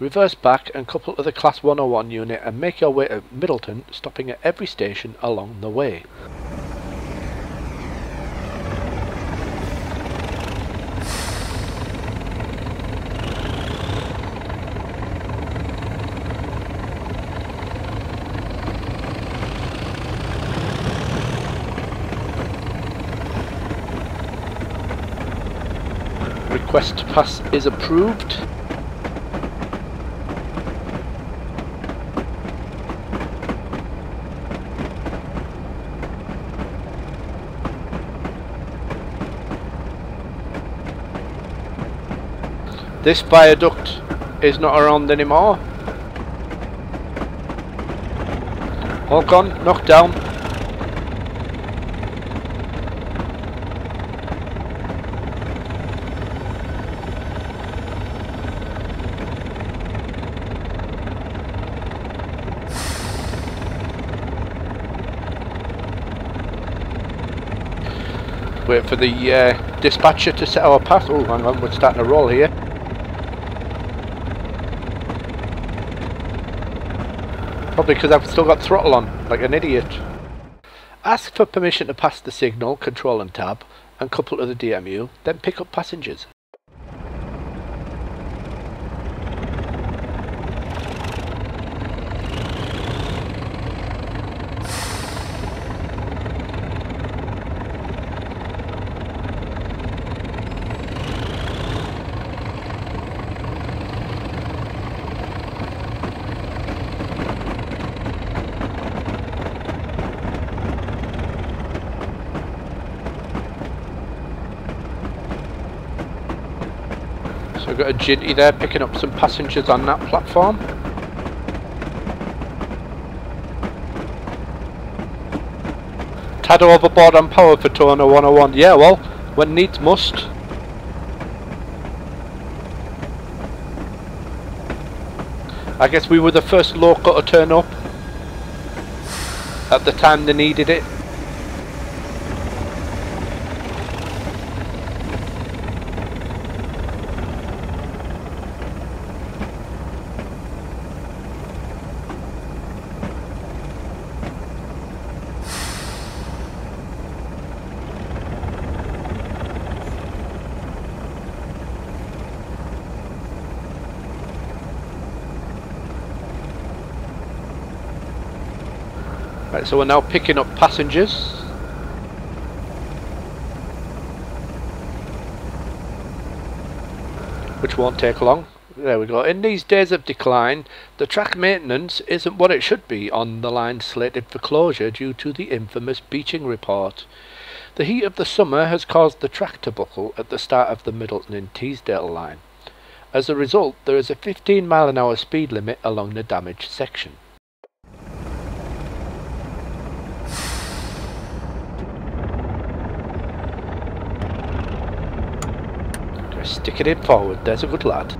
Reverse back and couple to the Class 101 unit and make your way to Middleton, stopping at every station along the way. Request to pass is approved. This viaduct is not around anymore. All gone, knocked down. Wait for the uh, dispatcher to set our path. Oh, hang on, we're starting to roll here. Probably because I've still got throttle on, like an idiot. Ask for permission to pass the signal, control and tab, and couple to the DMU, then pick up passengers. Jinty there picking up some passengers on that platform. Tado overboard on power for Tono 101. Yeah, well, when needs must. I guess we were the first loco to turn up at the time they needed it. Right, so we're now picking up passengers. Which won't take long. There we go. In these days of decline, the track maintenance isn't what it should be on the line slated for closure due to the infamous Beeching report. The heat of the summer has caused the track to buckle at the start of the Middleton and Teesdale line. As a result, there is a 15 mile an hour speed limit along the damaged section. Stick it forward, there's a good lad.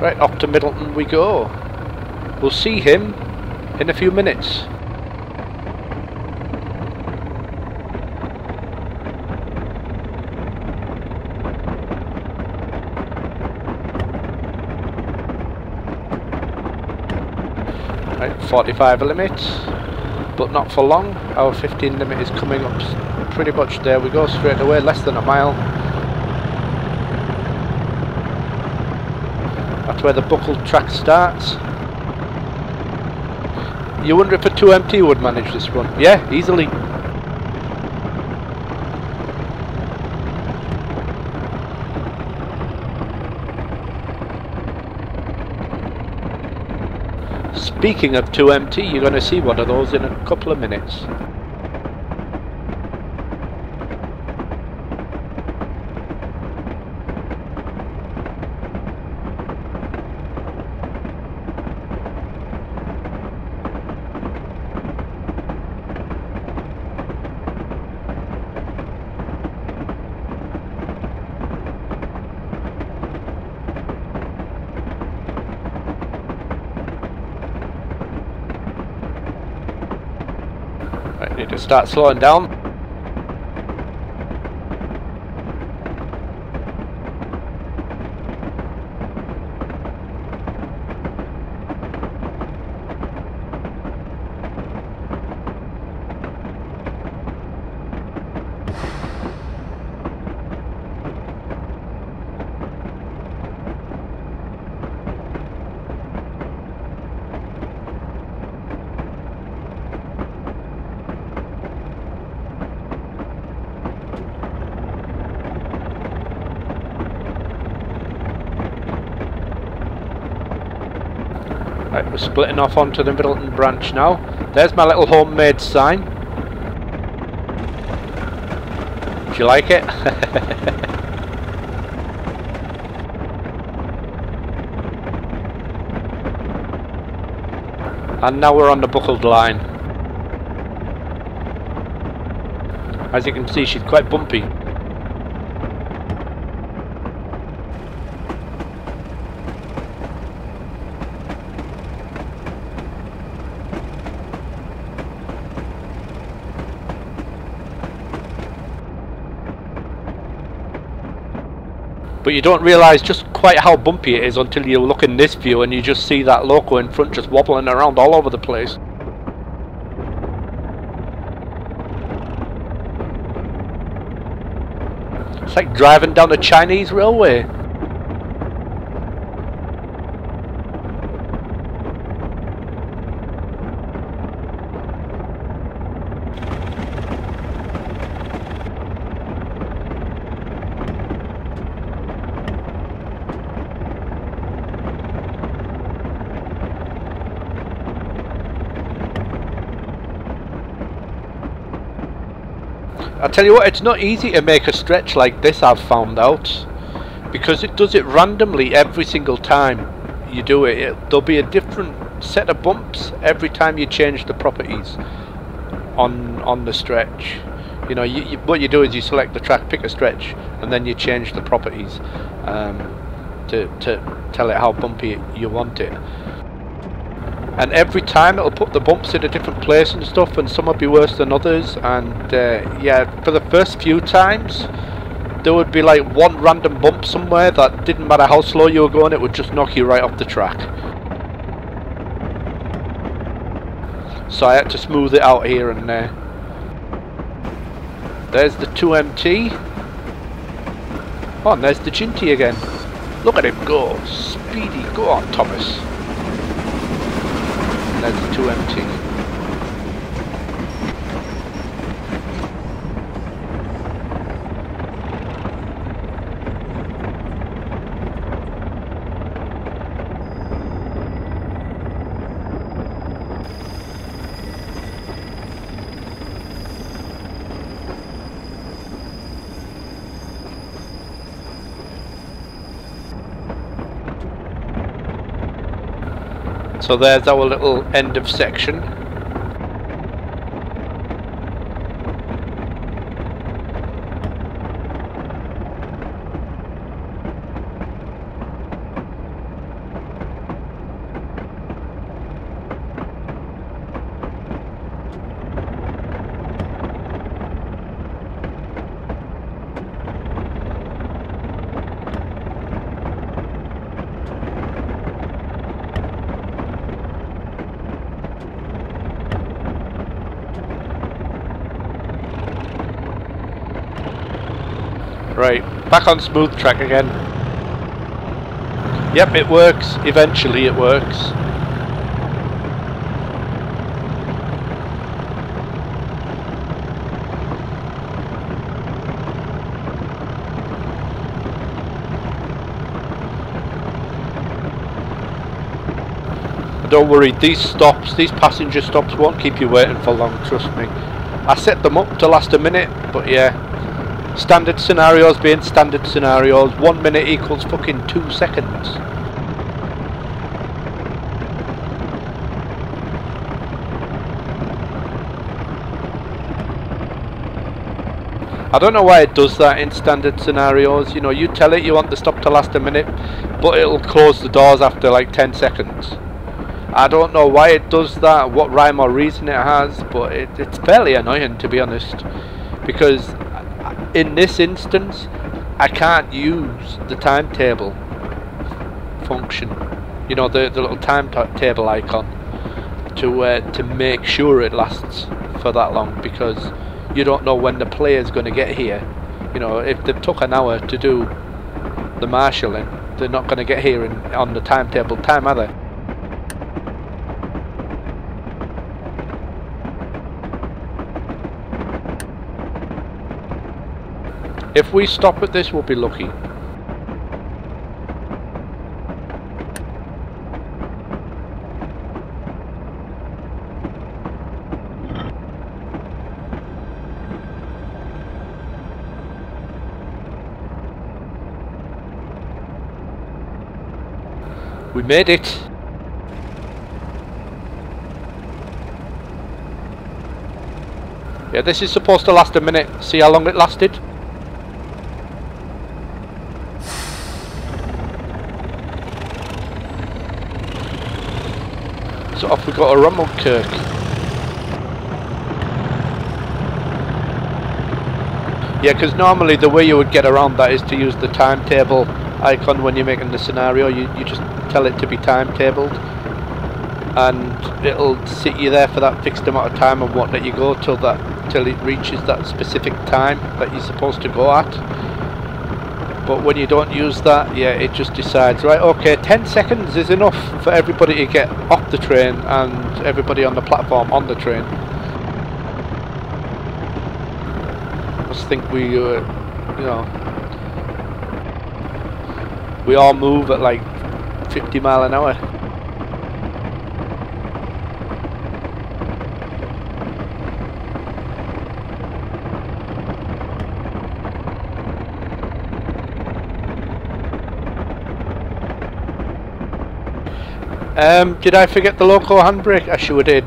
Right, up to Middleton we go. We'll see him in a few minutes. Right, 45 limit, but not for long. Our 15 limit is coming up pretty much there. We go straight away, less than a mile. That's where the buckled track starts. You wonder if a 2MT would manage this one. Yeah, easily. Speaking of 2MT, you're going to see one of those in a couple of minutes. Right, need to start slowing down. Right, we're splitting off onto the Middleton branch now. There's my little homemade sign. Do you like it? and now we're on the buckled line. As you can see, she's quite bumpy. But you don't realise just quite how bumpy it is until you look in this view and you just see that loco in front just wobbling around all over the place. It's like driving down a Chinese railway. I tell you what, it's not easy to make a stretch like this, I've found out. Because it does it randomly every single time you do it. it there'll be a different set of bumps every time you change the properties on on the stretch. You know, you, you, what you do is you select the track, pick a stretch, and then you change the properties um, to, to tell it how bumpy you want it and every time it'll put the bumps in a different place and stuff and some will be worse than others. And uh, yeah for the first few times there would be like one random bump somewhere that didn't matter how slow you were going it would just knock you right off the track. So I had to smooth it out here and there. There's the 2MT oh and there's the Jinty again. Look at him go. Speedy. Go on Thomas that's 2MT. So there's our little end of section. Right, back on smooth track again. Yep, it works. Eventually it works. Don't worry, these stops, these passenger stops won't keep you waiting for long, trust me. I set them up to last a minute, but yeah, Standard scenarios being standard scenarios, one minute equals fucking two seconds. I don't know why it does that in standard scenarios. You know, you tell it you want the stop to last a minute, but it'll close the doors after like 10 seconds. I don't know why it does that, what rhyme or reason it has, but it, it's fairly annoying to be honest. Because in this instance I can't use the timetable function you know the, the little timetable icon to uh, to make sure it lasts for that long because you don't know when the player is going to get here. You know if they took an hour to do the marshalling they're not going to get here in, on the timetable time are they If we stop at this, we'll be lucky. We made it. Yeah, this is supposed to last a minute. See how long it lasted? So off we got a Rummelsburg. Yeah, because normally the way you would get around that is to use the timetable icon when you're making the scenario. You, you just tell it to be timetabled and it'll sit you there for that fixed amount of time and won't let you go till that till it reaches that specific time that you're supposed to go at. But when you don't use that, yeah, it just decides, right, okay, 10 seconds is enough for everybody to get off the train and everybody on the platform on the train. I just think we, uh, you know, we all move at like 50 mile an hour. Um, did I forget the loco handbrake? I sure did.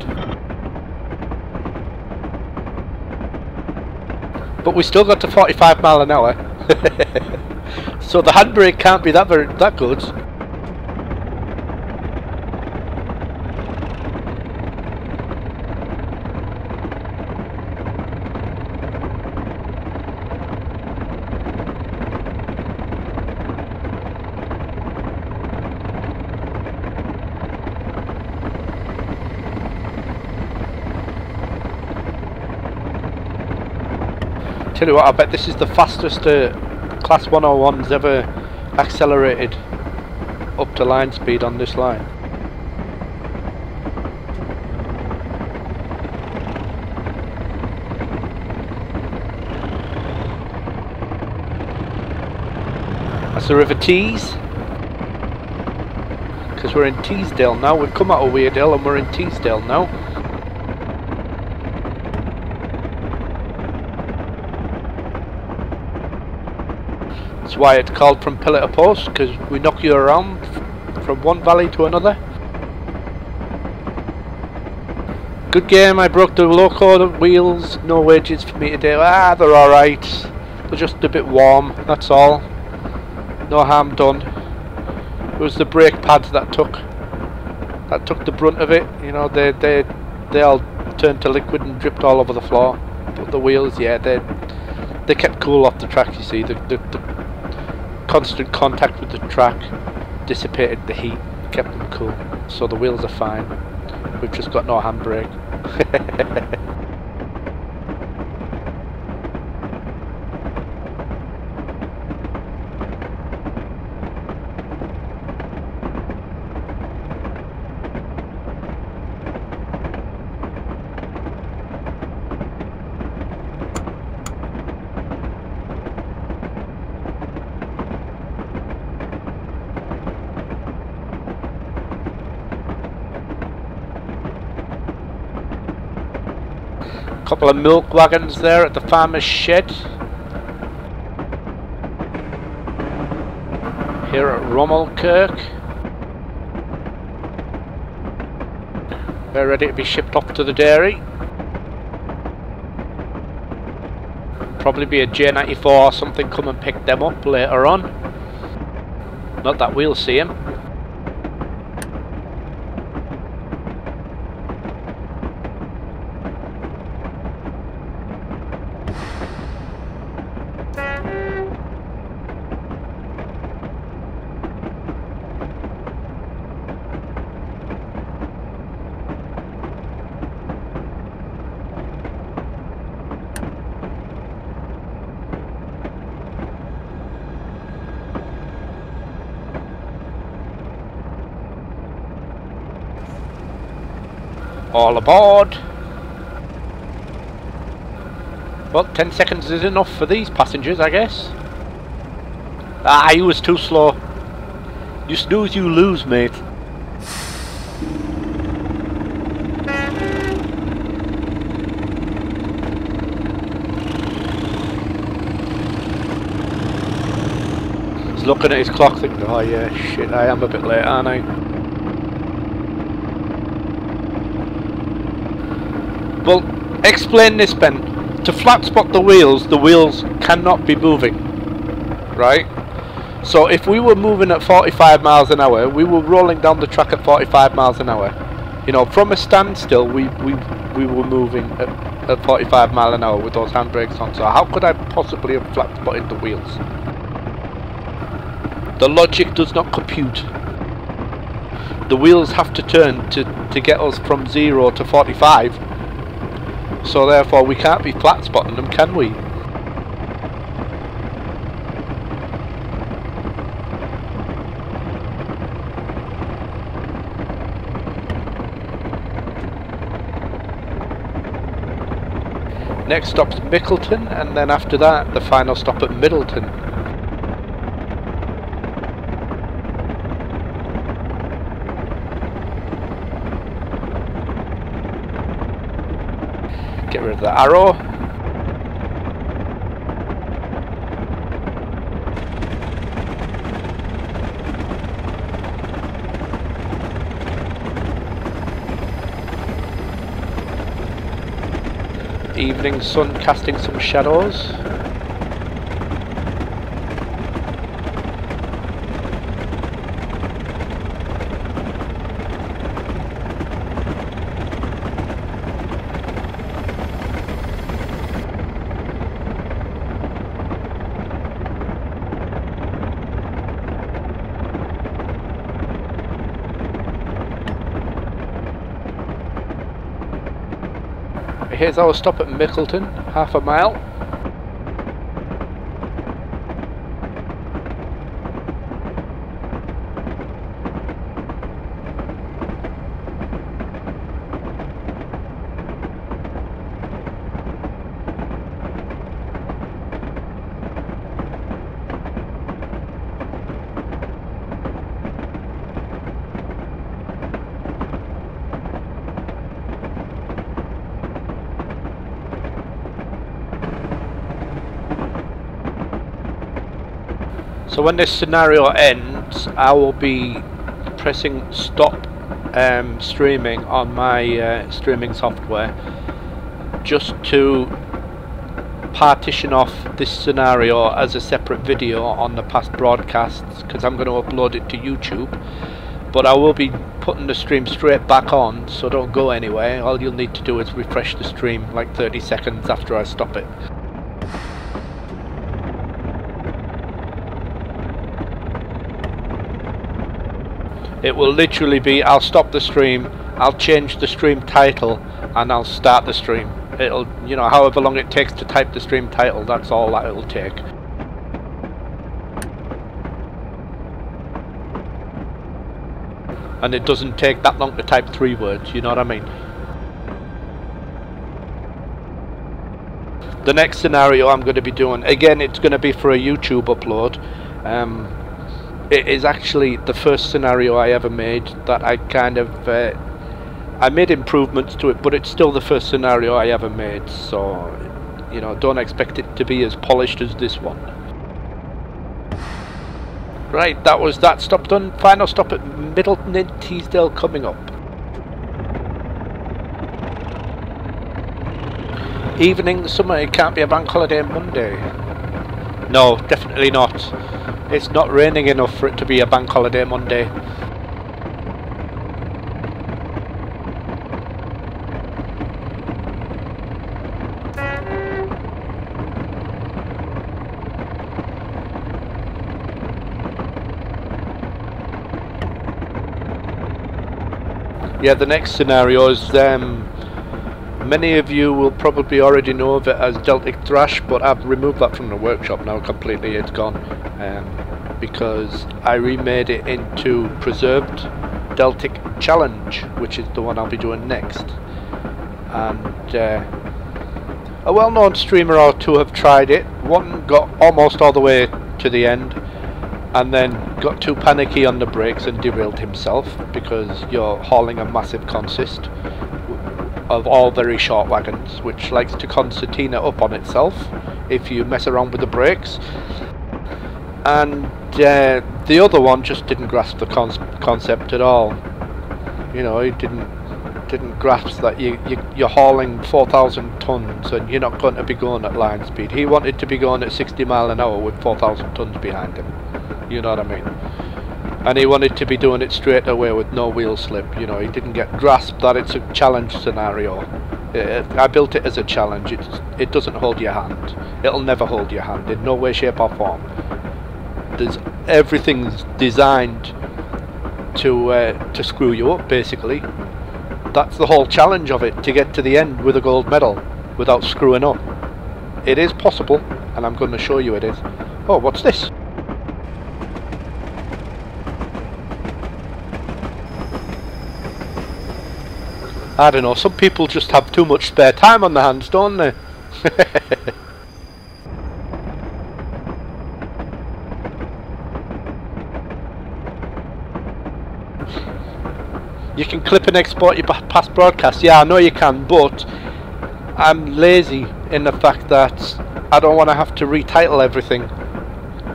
But we still got to 45 mile an hour. so the handbrake can't be that very that good. Tell you what, I bet this is the fastest uh, Class 101's ever accelerated up to line speed on this line. That's the River Tees. Because we're in Teesdale now. We've come out of Weardale and we're in Teesdale now. Why it's called from pillar to post, because we knock you around from one valley to another. Good game, I broke the loco wheels, no wages for me today. Ah, they're alright. They're just a bit warm, that's all. No harm done. It was the brake pads that took that took the brunt of it. You know, they they they all turned to liquid and dripped all over the floor. But the wheels, yeah, they they kept cool off the track. You see, the, the, the constant contact with the track dissipated the heat, kept them cool. So the wheels are fine. We've just got no handbrake. Couple of milk wagons there at the farmer's shed. Here at Romaldkirk. They're ready to be shipped off to the dairy. Probably be a J94 or something come and pick them up later on. Not that we'll see him. All aboard! Well, 10 seconds is enough for these passengers, I guess. Ah, he was too slow. You snooze, you lose, mate. He's looking at his clock thinking, oh yeah, shit, I am a bit late, aren't I? Well, explain this, Ben. To flat spot the wheels, the wheels cannot be moving. Right? So if we were moving at 45 miles an hour, we were rolling down the track at 45 miles an hour. You know, from a standstill, we, we, we were moving at at 45 mile an hour with those handbrakes on. So how could I possibly have flat spotted the wheels? The logic does not compute. The wheels have to turn to, to get us from 0 to 45. So therefore we can't be flat spotting them, can we? Next stop's Mickleton, and then after that, the final stop at Middleton. Of the arrow. Evening sun casting some shadows. Here's our stop at Mickleton, half a mile. When this scenario ends, I will be pressing stop um, streaming on my uh, streaming software just to partition off this scenario as a separate video on the past broadcasts because I'm going to upload it to YouTube. But I will be putting the stream straight back on so don't go anywhere. All you'll need to do is refresh the stream like 30 seconds after I stop it it will literally be I'll stop the stream I'll change the stream title and I'll start the stream. It'll you know however long it takes to type the stream title that's all that it'll take. And it doesn't take that long to type three words you know what I mean? The next scenario I'm going to be doing again it's going to be for a YouTube upload. Um, it is actually the first scenario I ever made that I kind of uh, I made improvements to it but it's still the first scenario I ever made so you know don't expect it to be as polished as this one. Right that was that stop done. Final stop at Middleton in Teesdale coming up. Evening summer it can't be a bank holiday Monday. No definitely not it's not raining enough for it to be a bank holiday Monday. Yeah, the next scenario is um, Many of you will probably already know of it as Deltic Thrash, but I've removed that from the workshop now completely, it's gone. Um, because I remade it into Preserved Deltic Challenge, which is the one I'll be doing next. And uh, a well-known streamer or two have tried it. One got almost all the way to the end, and then got too panicky on the brakes and derailed himself because you're hauling a massive consist of all very short wagons, which likes to concertina up on itself if you mess around with the brakes. And uh, the other one just didn't grasp the con concept at all. You know, he didn't didn't grasp that you, you you're hauling 4,000 tons and you're not going to be going at line speed. He wanted to be going at 60 mile an hour with 4,000 tons behind him. You know what I mean? And he wanted to be doing it straight away with no wheel slip you know he didn't get grasped that it's a challenge scenario Uh, I built it as a challenge. It, it doesn't hold your hand. It'll never hold your hand in no way, shape or form. There's everything's designed to uh, to screw you up, basically. That's the whole challenge of it, to get to the end with a gold medal without screwing up. It is possible, and I'm going to show you it is. Oh, what's this? I don't know, some people just have too much spare time on their hands, don't they? you can clip and export your past broadcasts. Yeah, I know you can, but I'm lazy in the fact that I don't want to have to retitle everything.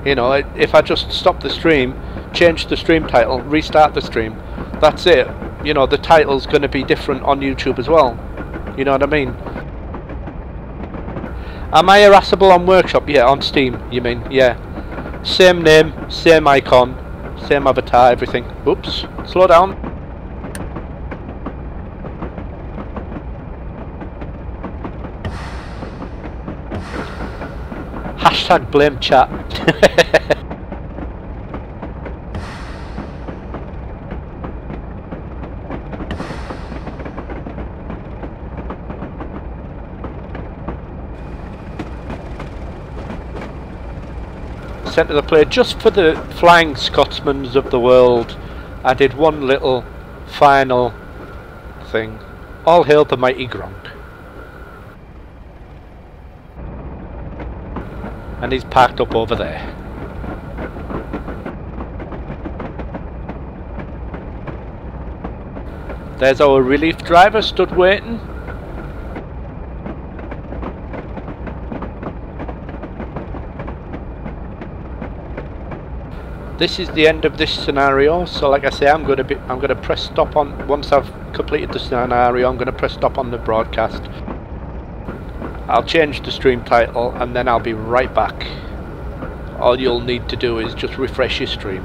You know, if I just stop the stream, change the stream title, restart the stream, that's it you know the title's going to be different on YouTube as well. You know what I mean? Am I irascible on workshop? Yeah on Steam you mean? Yeah. Same name same icon same avatar everything. Oops slow down. Hashtag blame chat centre of the plate just for the flying Scotsmans of the world. I did one little final thing. All hail the mighty Gronk. And he's parked up over there. There's our relief driver stood waiting. This is the end of this scenario so like I say I'm going to be I'm going to press stop on once I've completed the scenario I'm going to press stop on the broadcast. I'll change the stream title and then I'll be right back. All you'll need to do is just refresh your stream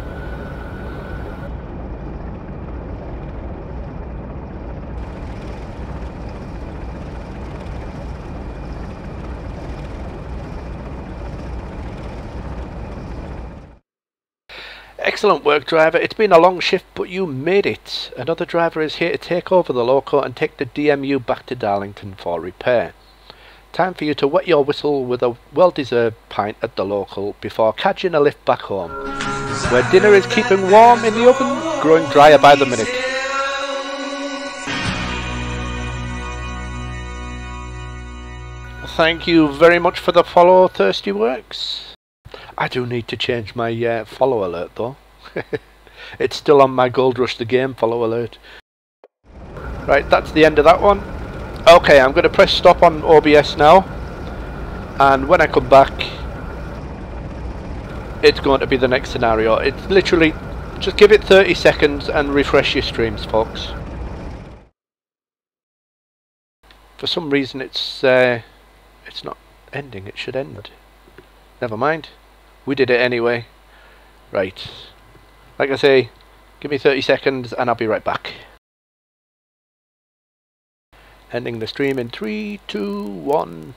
Excellent work, driver. It's been a long shift, but you made it. Another driver is here to take over the loco and take the DMU back to Darlington for repair. Time for you to wet your whistle with a well-deserved pint at the local before catching a lift back home, where dinner is keeping warm in the oven, growing drier by the minute. Thank you very much for the follow, Thirsty Works. I do need to change my uh, follow alert though. it's still on my Gold Rush the game follow alert. Right, that's the end of that one. Okay, I'm going to press stop on OBS now. And when I come back, it's going to be the next scenario. It's literally, just give it 30 seconds and refresh your streams, folks. For some reason it's, uh, it's not ending, it should end. Never mind. We did it anyway. Right. Like I say, give me 30 seconds and I'll be right back. Ending the stream in 3, 2, 1...